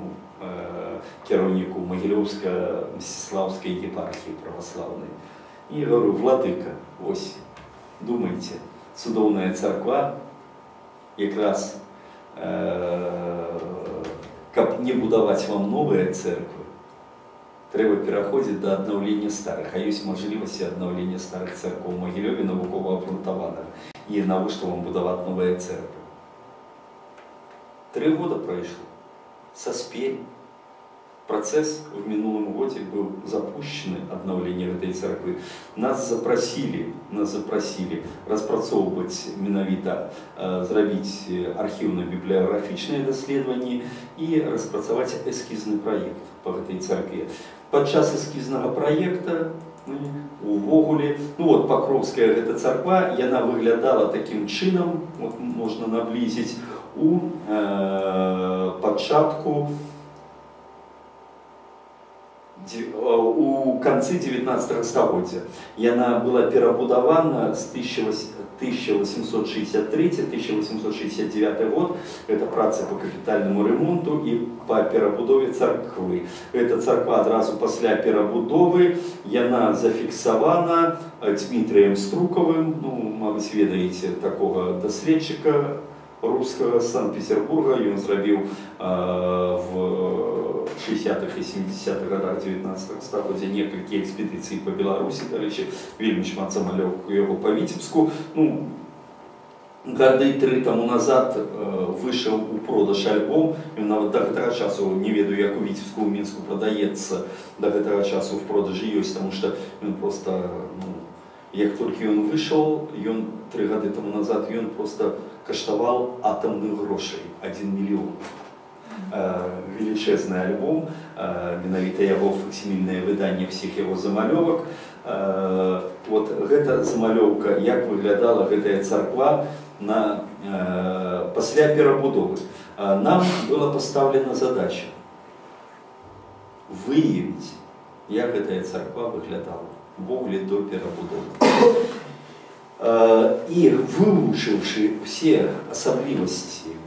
э, керівнику Могилевсько-Мстиславської єпархії православної. І говорю, владика, ось, думайте, судовна церква, якраз, э, каб не будувати вам новые церкви, трэба пераходзіць да аднаўлення старых а ёсць мажлівасці аднаўлення старых церкваў магілёве навукова абрунтаваных і навошта вам будаваць новыя церквы три года прайшло саспель процесс в минулом годе был запущен обновление этой церкви нас запросили нас запросили распрацоўваць менавіта э, зрабіць архіўна-бібліяграфічнае даследаванне і распрацаваць эскізны проект по этой церкви падчас эскізнага праекта увогуле ну вот пакровская гэта царква яна выглядала таким чынам вот, можна наблізіць у э, пачатку у канцы 19 стагоддзя яна была перабудавана з 1863-1869 год это праца по капітальнаму ремонту і по перабудове царквы эта царква адразу пасля перабудовы яна зафіксавана Дмітрием струкавым ну мабыць ведаеце такого даследчыка русского санкт-петербурга ён зрабіў э, в 60-х і 70-х годах 19 стагоддзя некалькі экспедыцый по беларусі дарэчы вельмі шмат замалёўку яго по віцебску ну гады тры таму назад э, выйшаў у продаж альбом ён нават да гэтага часу не ведаю як у віцебску ў мінску прадаецца да гэтага часу в продажы ёсць таму што ён просто ну, як толькі ён выйшаў ён тры гады таму назад ён просто каштаваў атамных грошай 1 мільён Э, величезный альбом, э, менавіта яго факсімільнае выданне всех яго замалёвак. Э, вот гэта замалёўка, як выглядала гэтая царква на, пасля перабудовы. Нам была поставлена задача выявіць, як гэтая царква выглядала увогуле до перабудовы. І вывучыўшы все асаблівасці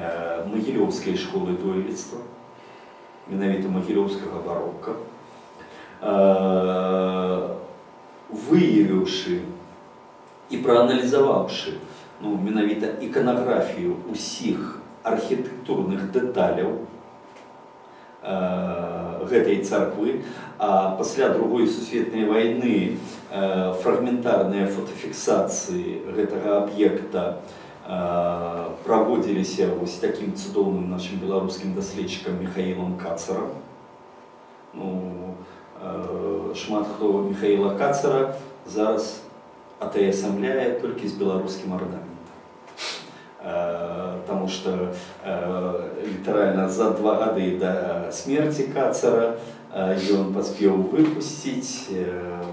Э, Могилевской школы дойлідства, менавіта магілёўскага барокка, э, выявіўшы і прааналізаваўшы ну, менавіта іканаграфію усіх архітэктурных дэталяў э, гэтай царквы, а пасля другой сусветнай вайны фрагментарныя фотафіксацыі гэтага аб'екта, праводзіліся вось таким цудоўным нашим беларускім даследчыкам михаилом кацарам ну, шмат хто михаила кацара зараз атаясамляе толькі з беларускім арнаментам потому что літаральна за два гады да смерти кацара ён паспеў выпусціць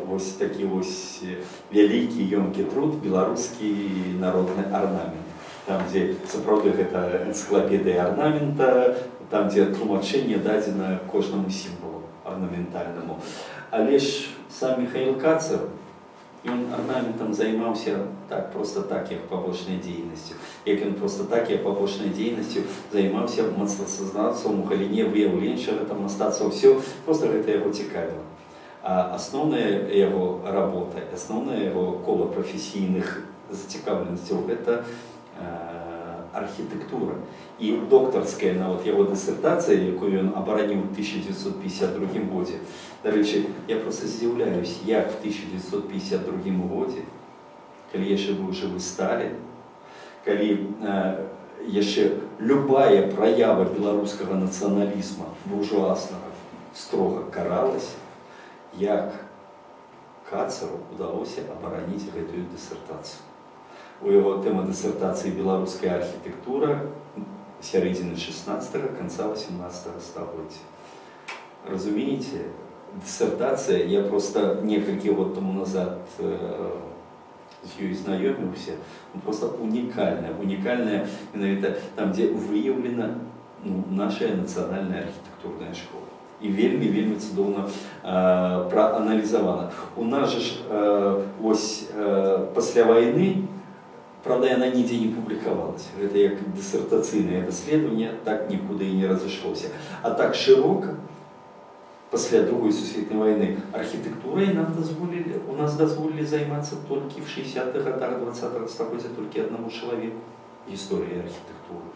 вось такі вось вялікі ёмкі труд беларускі народны арнамент там дзе сапраўды гэта энцыклапедыя арнамента там дзе тлумачэнне дадзена кожнаму сімвалу арнаментальнаму але ж сам михаил кацар Ён орнаментом займаўся так просто так як пабочнай дзейнасцю як ён просто так як пабочнай дзейнасцю займаўся мастацтвазнаўцам у галіне выяўленча гэта мастацтва ўсё просто гэта яго цікавіла а асноўная яго работа асноўная яго кола прафесійных зацікаўленасцяў гэта архітэктура і доктарская нават яго дысертацыя якую ён абараніў 1952 годзе дарэчы я просто здзіўляюсь як в 1952 годзе калі яшчэ быў жывы сталін калі э, яшчэ любая праява беларускага нацыяналізма буржуаснага строга каралась як кацару удалося абараніць гэтую дысертацыю у яго тэма дысертацыі беларуская архітэктура сярэдзіны 16 конца 18 стагоддзя разумееце дысертацыя я просто некалькі год тому назад э, з ёй знаёміўся ну, просто унікальная унікальная менавіта там дзе выяўлена ну, наша нацыянальная архітэктурная школа і вельмі вельмі цудоўна э, прааналізавана у нас жа ж э, ось э, пасля вайны Правда, яна нідзе не публікавалася. Гэта як дысертацыйнае даследаванне так нікуды і не разышлося. А так шырока пасля другой сусветнай вайны архітэктурай нам дазволілі у нас дазволілі займацца толькі в 60-х годах 20 стагоддзя толькі аднаму чалавеку гісторыі архітэктуры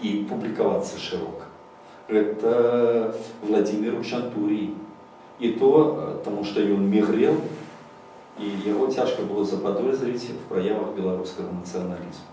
і публікавацца шырока. Гэта Владимир Чантурій. І то, таму што ён мігрел і яго цяжка было заподозрить в праявах беларускага нацыяналізму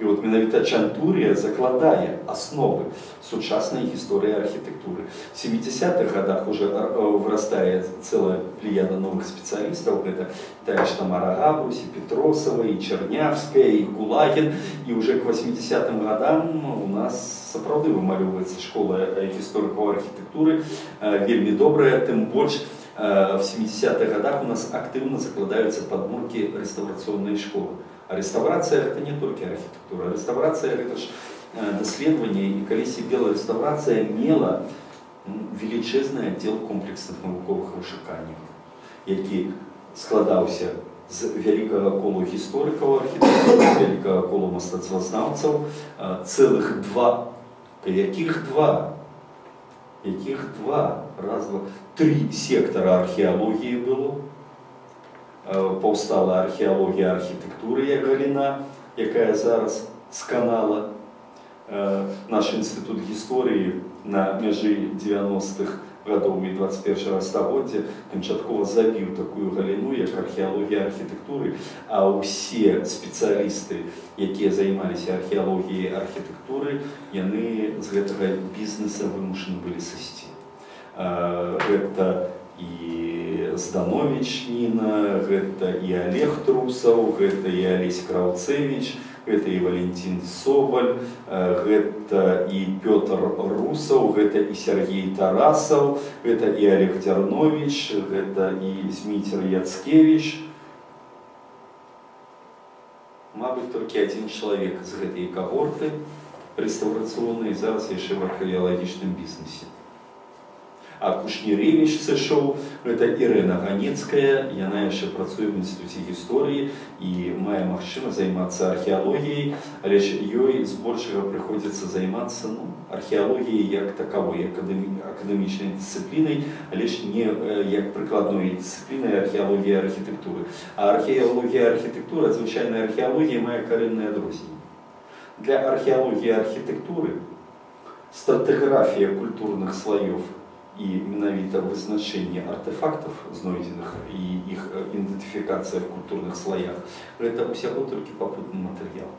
і вот менавіта чантурія закладае асновы сучаснай гісторыі архітэктуры 70-х годах уже вырастае целая плеяда новых спецыялістаў гэта тая ж тамара габрусь петросова і чарнявская і кулагин і уже к 80-м годам у нас сапраўды вымалёўваецца школа гісторыкаў архітэктуры вельмі добрая тым больш в 70-х годах у нас активно закладаются подмурки реставрационной школы. А реставрация это не только архитектура. Реставрация это ж даследование и калі сібела реставрация мела величезный отдел комплексных навуковых вышуканняў, які складаўся з вялікага колу гісторыкаў архітэктуры, вялікага колу мастацтвазнаўцаў, цэлых два, якіх два якіх два раз два три сектора археалогіі было паўстала археалогія архітэктуры як галіна якая зараз сканала наш інстытут гісторыі на мяжы 90-х гадоў і 21 стагоддзя канчаткова забіў такую галіну як археалогія архітэктуры а ўсе спецыялісты якія займаліся археалогіяй архітэктуры яны з гэтага бізнеса вымушаны былі сысці гэта і зданович ніна гэта і олег трусаў гэта і алесь краўцевич і гэта і валентин соболь гэта і пётр русаў гэта і сергей тарасаў гэта і олег дзярнович гэта і зміцер яцкевич Мабыць толькі адзін чалавек з гэтай кагорты рэстаўрацыйнай зараз яшчэ в археалагічным бізнесе а кушніревич сышоў гэта Ірына ганецкая яна яшчэ працуе в інстытуце гісторыі і мае магчыма займацца археалогіяй але ж ёй збольшага прыходзіцца займацца ну, археалогіяй як такавой акадэмічнай дысцыплінай але ж не як прыкладной дысцыплінай археалогія архітэктуры а археалогія архітэктура звычайная археалогія мае карэннае адрозненне для археалогіі архітэктуры стратэграфія культурных слаёв і менавіта вызначэнне артефактаў знойдзеных і іх ідэнтыфікацыя в культурных слаях гэта ўсяго толькі папутны матэрыял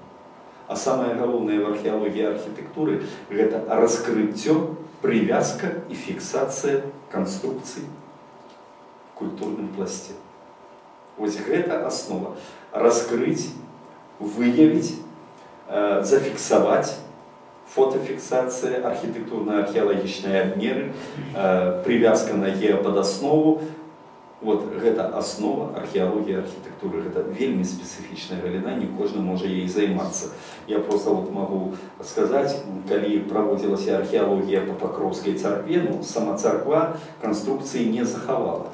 а самае галоўнае в археалогіі архітэктуры гэта раскрыццё прывязка і фіксацыя канструкцый культурным пласце вось гэта аснова раскрыць выявіць э, зафіксаваць фотафіксацыя архітэктурна-археалагічныя абмеры э, привязка на геападаснову вот гэта основа археалогіі архітэктуры гэта вельмі спецыфічная галіна не кожны можа ей займацца я просто вот могу сказаць калі праводзілася археалогія по пакроўскай царкве ну сама царква канструкцыі не захавала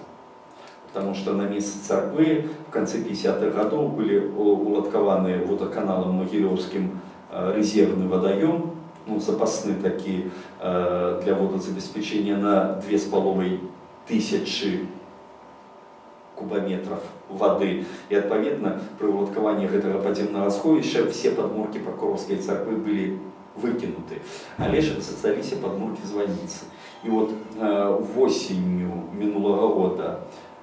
потому что на месцы царквы в конце 50-х годов были уладкаваны водоканалом Могилевским э, резервный водоем ну, запасны такі э, для водазабеспячэння на две з паловай тысячы кубометров воды і адпаведна пры уладкаванні гэтага падземнага сховішча все падмуркі прокуровскай царквы былі выкінуты але ж засталіся падмуркі званіцы і вот э, восенню мінулага года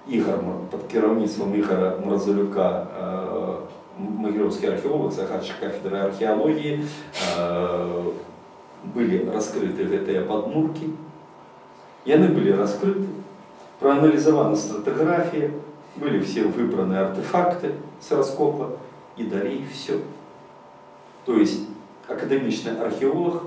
ігар под кіраўніцтвам ігара мразалюка э, магілёўскі археолог загадчык кафедры археалогіі э, были раскрыты гэтыя падмуркі яны былі раскрыты проаналізаваны стратэграфія былі все выбраны артефакты с раскопа і далей все то есть акадэмічны археолог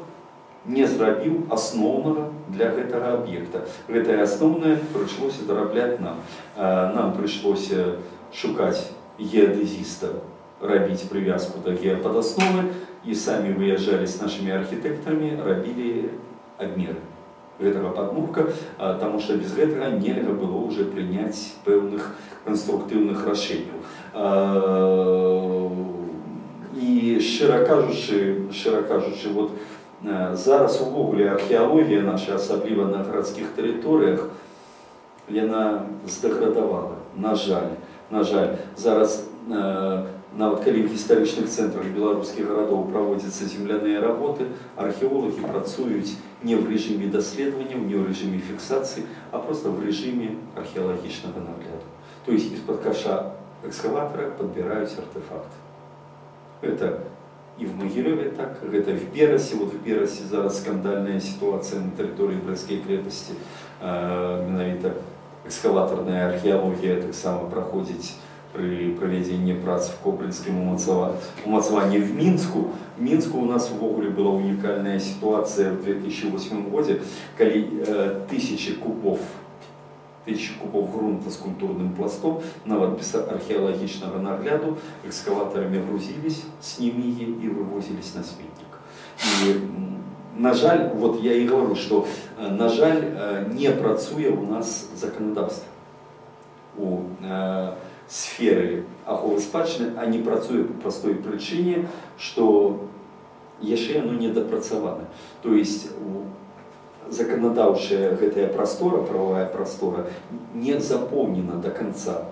не зрабіў асноўнага для гэтага аб'екта гэтае асноўнае прыйшлося дарабляць нам нам прыйшлося шукаць геадэзіста рабіць прывязку да геападасновы и сами выезжали с нашими архитекторами, робили обмеры гэтага падмурка, таму што без гэтага нельга было уже прыняць пэўных канструктыўных рашэнняў. І шчыра кажучы, шчыра кажучы, вот зараз увогуле археалогія наша, асабліва на гарадскіх тэрыторыях, яна здаградавала, на жаль, на жаль, зараз нават калі в гістарычных цэнтрах беларускіх гарадоў праводзяцца земляныя работы археолагі працуюць не в рэжыме даследаванняў не ў рэжыме фіксацыі а просто в рэжыме археалагічнага нагляду то есть из-под каша экскаватора подбираюць артефакты это и в Могилеве так, это в Берасе, вот в Берасе зараз скандальная ситуация на территории Брестской крепости, э, менавіта экскаваторная археология так само проходить при проведенні прац в Кобринскім умацаванні в Мінску. В Мінску у нас увогуле была унікальная ситуация в 2008 году, калі э, тысячи кубов тысячи кубов грунта с культурным пластом, нават без археалагічнага нагляду, экскаваторами грузились с ними и вывозились на сметник. И, на жаль, вот я и говорю, что, э, на жаль, э, не працуе у нас законодавство. У, э, сферы аховай спадчыны а не працуе по простой прычыне что яшчэ оно недапрацавана то есть заканадаўчая гэтая прастора правовая прастора не запомнена до конца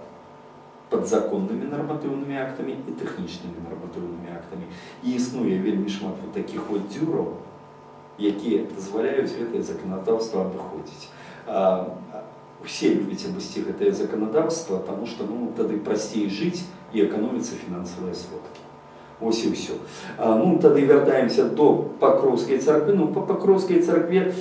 подзаконными норматыўнымі актамі і тэхнічнымі норматыўнымі актамі і існуе вельмі шмат вот таких вот дзюраў якія дазваляюць гэтае заканадаўства абыходзіць все любите абысці гэтае заканадаўства тому что ну тады прасцей жыць і эканоміцца фінансавыя сродкі ось і ўсё ну тады вяртаемся до пакроўскай царквы ну по пакроўскай царкве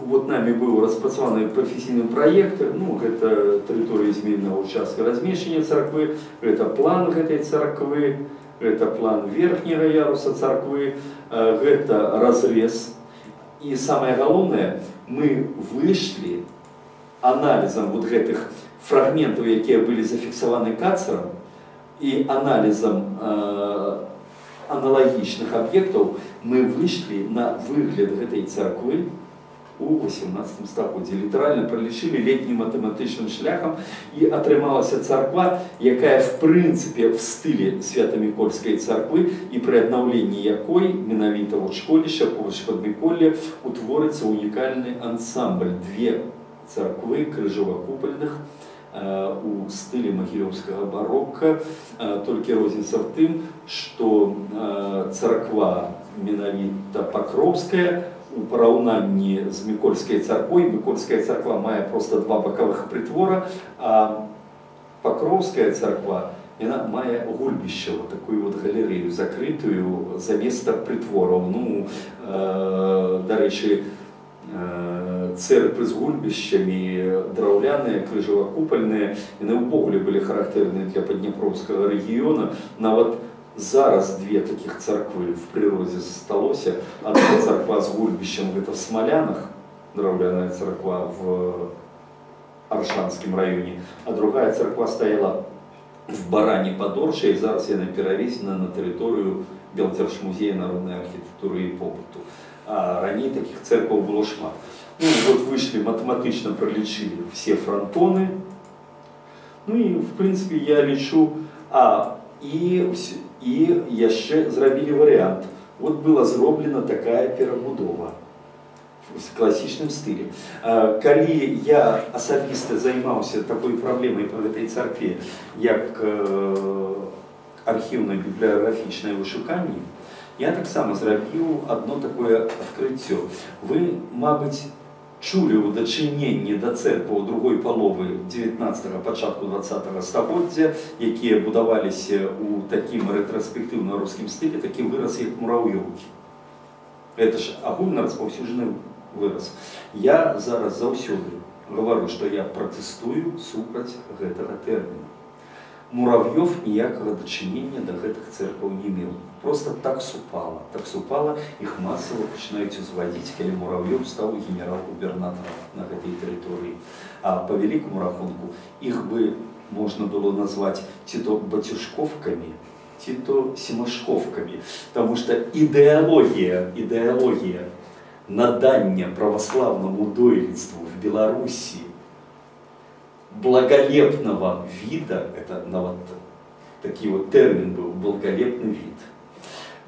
вот нами быў распрацаваны прафесійны праект ну гэта тэрыторыя зменнага участка размешчання царквы это план гэтай царквы это план верхняга яруса царквы гэта разрез і самое галоўнае мы выйшлі анализом вот гэтых фрагментаў якія былі зафіксаваны кацерам і аналізам э, аналагічных аб'ектаў мы выйшлі на выгляд гэтай царквы у 18 стагоддзе літаральна пралічылі летнім матэматычным шляхам і атрымалася царква якая в прынцыпе в стылі святамікольскай царквы і пры аднаўленні якой менавіта вот школішча побач падміколле утворыцца унікальны ансамбль две царквы крыжова-купальных э, у стылі магілёўскага барока э, толькі розніца в тым што э, царква менавіта пакроўская у параўнанні з мікольскай царквой мікольская царква мае просто два бакавых прытвора а пакроўская царква яна мае гульбішча вот такую вот галерею закрытую за места прытвораў ну э, дарэчы э, церквы з гульбішчамі драўляныя крыжавакупальныя яны ўвогуле былі характэрныя для падняпроўскага рэгіёна нават зараз две таких церквы в природе засталося. Одна церква с гульбищем где-то в Смолянах, драўляная церква в Аршанском районе, а другая церква стояла в Баране Подорше, и зараз яна перавесена на территорию Белдзяржмузея народной архитектуры и побыту. А ранее таких церкваў было шмат. Ну вот вышли, математично пролечили все фронтоны. Ну и в принципе я лечу, а і, і яшчэ зрабілі варыянт. Вот была зроблена такая перабудова в класічным стылі. Калі я асабіста займаўся такой праблемай па гэтай царкве, як архіўна бібліяграфічнае вышуканне, я таксама зрабіў одно такое адкрыццё. Вы, мабыць, чулі ў дачыненні да церкваў другой паловы 19 пачатку 20 стагоддзя, якія будаваліся ў такім рэтраспектыўна-рускім стылі, такі выраз як мураўёўкі. Это ж агульна распаўсюджаны выраз. Я зараз заўсёды гавару, што я пратэстую супраць гэтага тэрміна. Муравьев ніякага дачынення да гэтых церкваў не меў. Просто так супала. Так супала, іх масава пачынаюць узвадзіць, калі Муравьев стаў генерал-губернатарам на гэтай тэрыторыі. А па вялікаму рахунку іх бы можна было назваць ці то бацюшковкамі, ці то семашковкамі. Таму што ідэалогія, ідэалогія надання праваславнаму дойлідству в Беларусі благолепного вида, это на вот такие вот термин был, благолепный вид,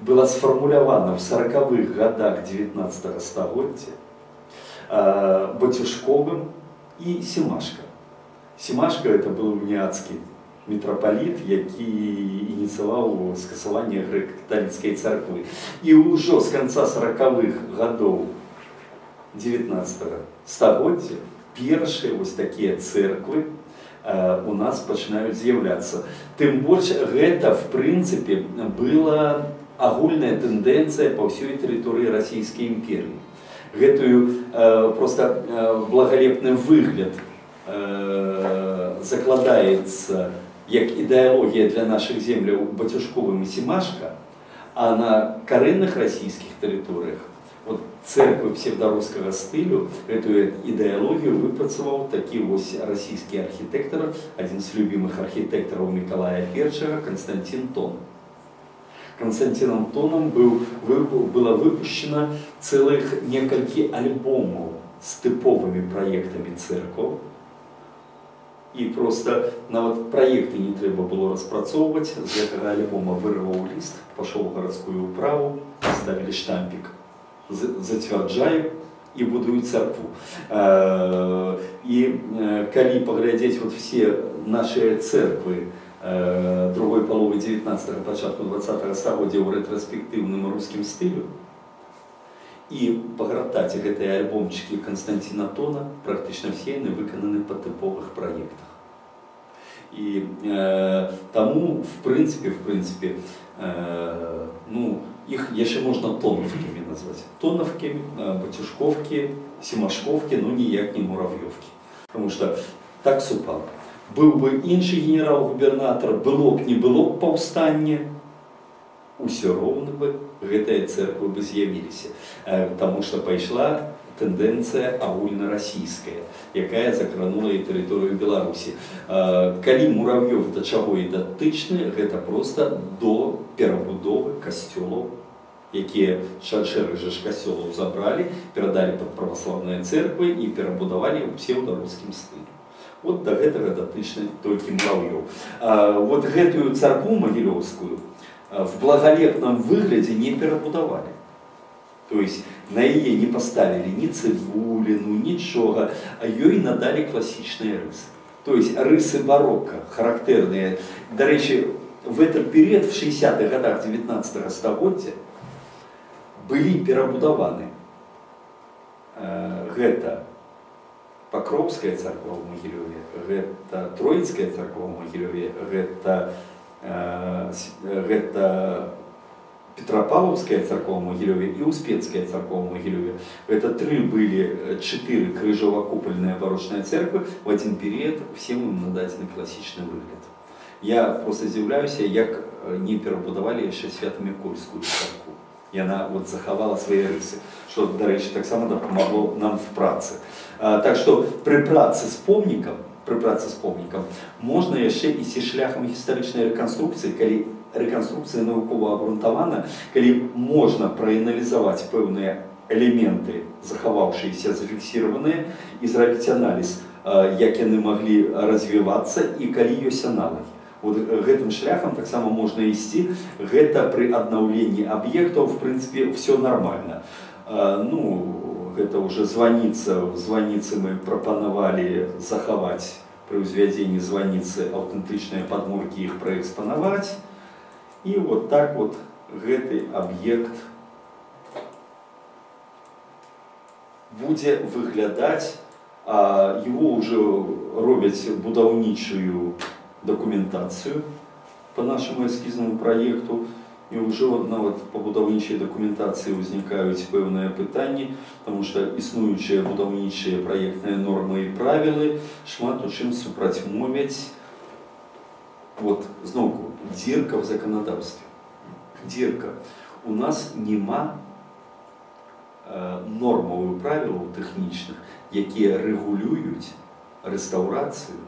была сформулирована в 40-х годах 19 столетия э, Батюшковым и Симашко. Симашко это был уніяцкі митрополит, який ініцыяваў скасаванне грэка-каталіцкай царквы. І ўжо з канца 40-х годов 19 стагоддзя першыя вось такія церквы э, у нас пачынаюць з'яўляцца. Тым больш гэта в прынцыпе была агульная тэндэнцыя па ўсёй тэрыторыі расійскай імперіі. Гэтую э, просто э, благалепны выгляд э, закладаецца як ідэалогія для нашых земляў бацюшковым і семашка, а на карэнных расійскіх тэрыторыях вот церквы псевдорусского стылю эту ідэалогію выпрацаваў такі вось расійскі архітэктар адзін з любімых архітэктараў Миколая першага Константин Тон. Константином Тоном был, было выпущено целых некалькі альбомаў з тыповымі праектамі церкваў. І просто нават праекты не трэба было распрацоўваць з гэтага альбома вырываў ліст, пашоў гарадскую ўправу, ставілі штампік зацвярджаю і будую царкву. І калі паглядзець вот все наши церквы другой паловы 19 пачатку 20 стагоддзя ў рэтраспектыўным рускім стылю, і пагратаць гэтыя альбомчыкі Константина Тона практычна все яны выкананы па тыповых праектах. І э, таму в прынцыпе в прынцыпе э, ну, их еще можно тоновками назвать. Тоновки, э, батюшковки, семашковки, но ніяк не муравьевки. Потому что так супало. Был бы інший генерал-губернатор, было б не было б паўстанне, усё роўна бы гэтыя церквы бы з'явіліся. Потому что пайшла тэндэнцыя агульнарасійская, якая закранула і тэрыторыю Беларусі. Калі муравьёв да чаго і датычны, гэта просто до перабудовы касцёлаў, якія шэраг жа касцёлаў забралі, перадалі пад праваслаўныя церквы і перабудавалі ў псеўдарускім стылі. Вот да гэтага датычны толькі муравьёў. Вот гэтую царкву магілёўскую в благолепном выглядзе не перабудавалі. То есть на яе не поставили ни цибулину, ничего, а ёй надали классичные рысы. То есть рысы барокко, характерные. До речи, в этот период, в 60-х годах 19 стагоддзя, были перабудаваны э, гэта Покровская царква в Могилеве, гэта Троицкая царква в Могилеве, гэта, э, гэта Петропавловская церковь в Могилеве и Успенская церковь в Могилеве. Это три были, э, четыре крыжово-купольные барочные церкви. В один период всем им надательный классичный выгляд. Я просто здзіўляюся, як э, не перабудавалі яшчэ свята-мікольскую царкву. Яна вот захавала свае рысы, што, дарэчы, таксама дапамагло нам в працы. А, так што пры працы з помнікам пры працы з помнікам можна яшчэ ісці шляхам гістарычнай рэканструкцыі, калі рэканструкцыя навукова абрунтавана, калі можна прааналізаваць пэўныя элементы, захаваўшыеся зафіксіраваныя і зрабіць аналіз, як яны маглі развівацца і калі ёсць аналагі. Вот гэтым шляхам таксама можна ісці. Гэта пры аднаўленні аб'ектаў в прынцыпе все нормально. Ну гэта уже званіца званіцы мы прапанавалі захаваць пры ўзвядзенні званіцы аўтэнтычныя падмуркі іх праэкспанаваць. І вот так вот гэты аб'ект будзе выглядаць, а его уже робяць будаўнічую дакументацыю по нашему эскізнаму праекту і ўжо нават па будаўнічай дакументацыі ўзнікаюць пэўныя пытанні, потому что існуючыя будаўнічыя праектныя нормы і правілы шмат у чым супрацьмовяць вот зноўку дзірка в законодаўстве. Дзірка. У нас няма нормаў і правілаў тэхнічных, якія рэгулююць рэстаўрацыю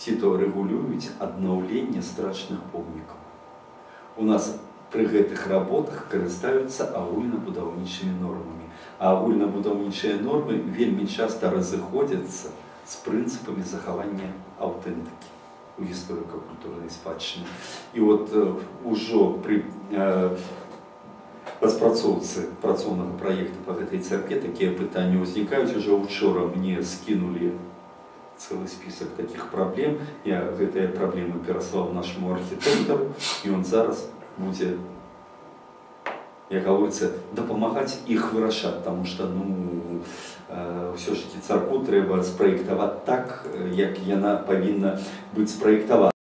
ці то рэгулююць аднаўленне страчных помнікаў. У нас пры гэтых работах карыстаюцца агульнабудаўнічымі нормамі. А агульнабудаўнічыя нормы вельмі часта разыходзяцца з прынцыпамі захавання аўтэнтыкі у гісторыка-культурнай спадчыны. І от ужо пры э, распрацоўцы працоўнага праекта па гэтай царкве такія пытанні ўзнікаюць уже учора мне скінулі целый список таких праблем я гэтыя праблемы пераслаў нашаму архітэктару і он зараз будзе як гаворыцца дапамагаць іх вырашаць тому что ну ўсё ж таки царку трэба спраектаваць так як яна павінна быць спраектавана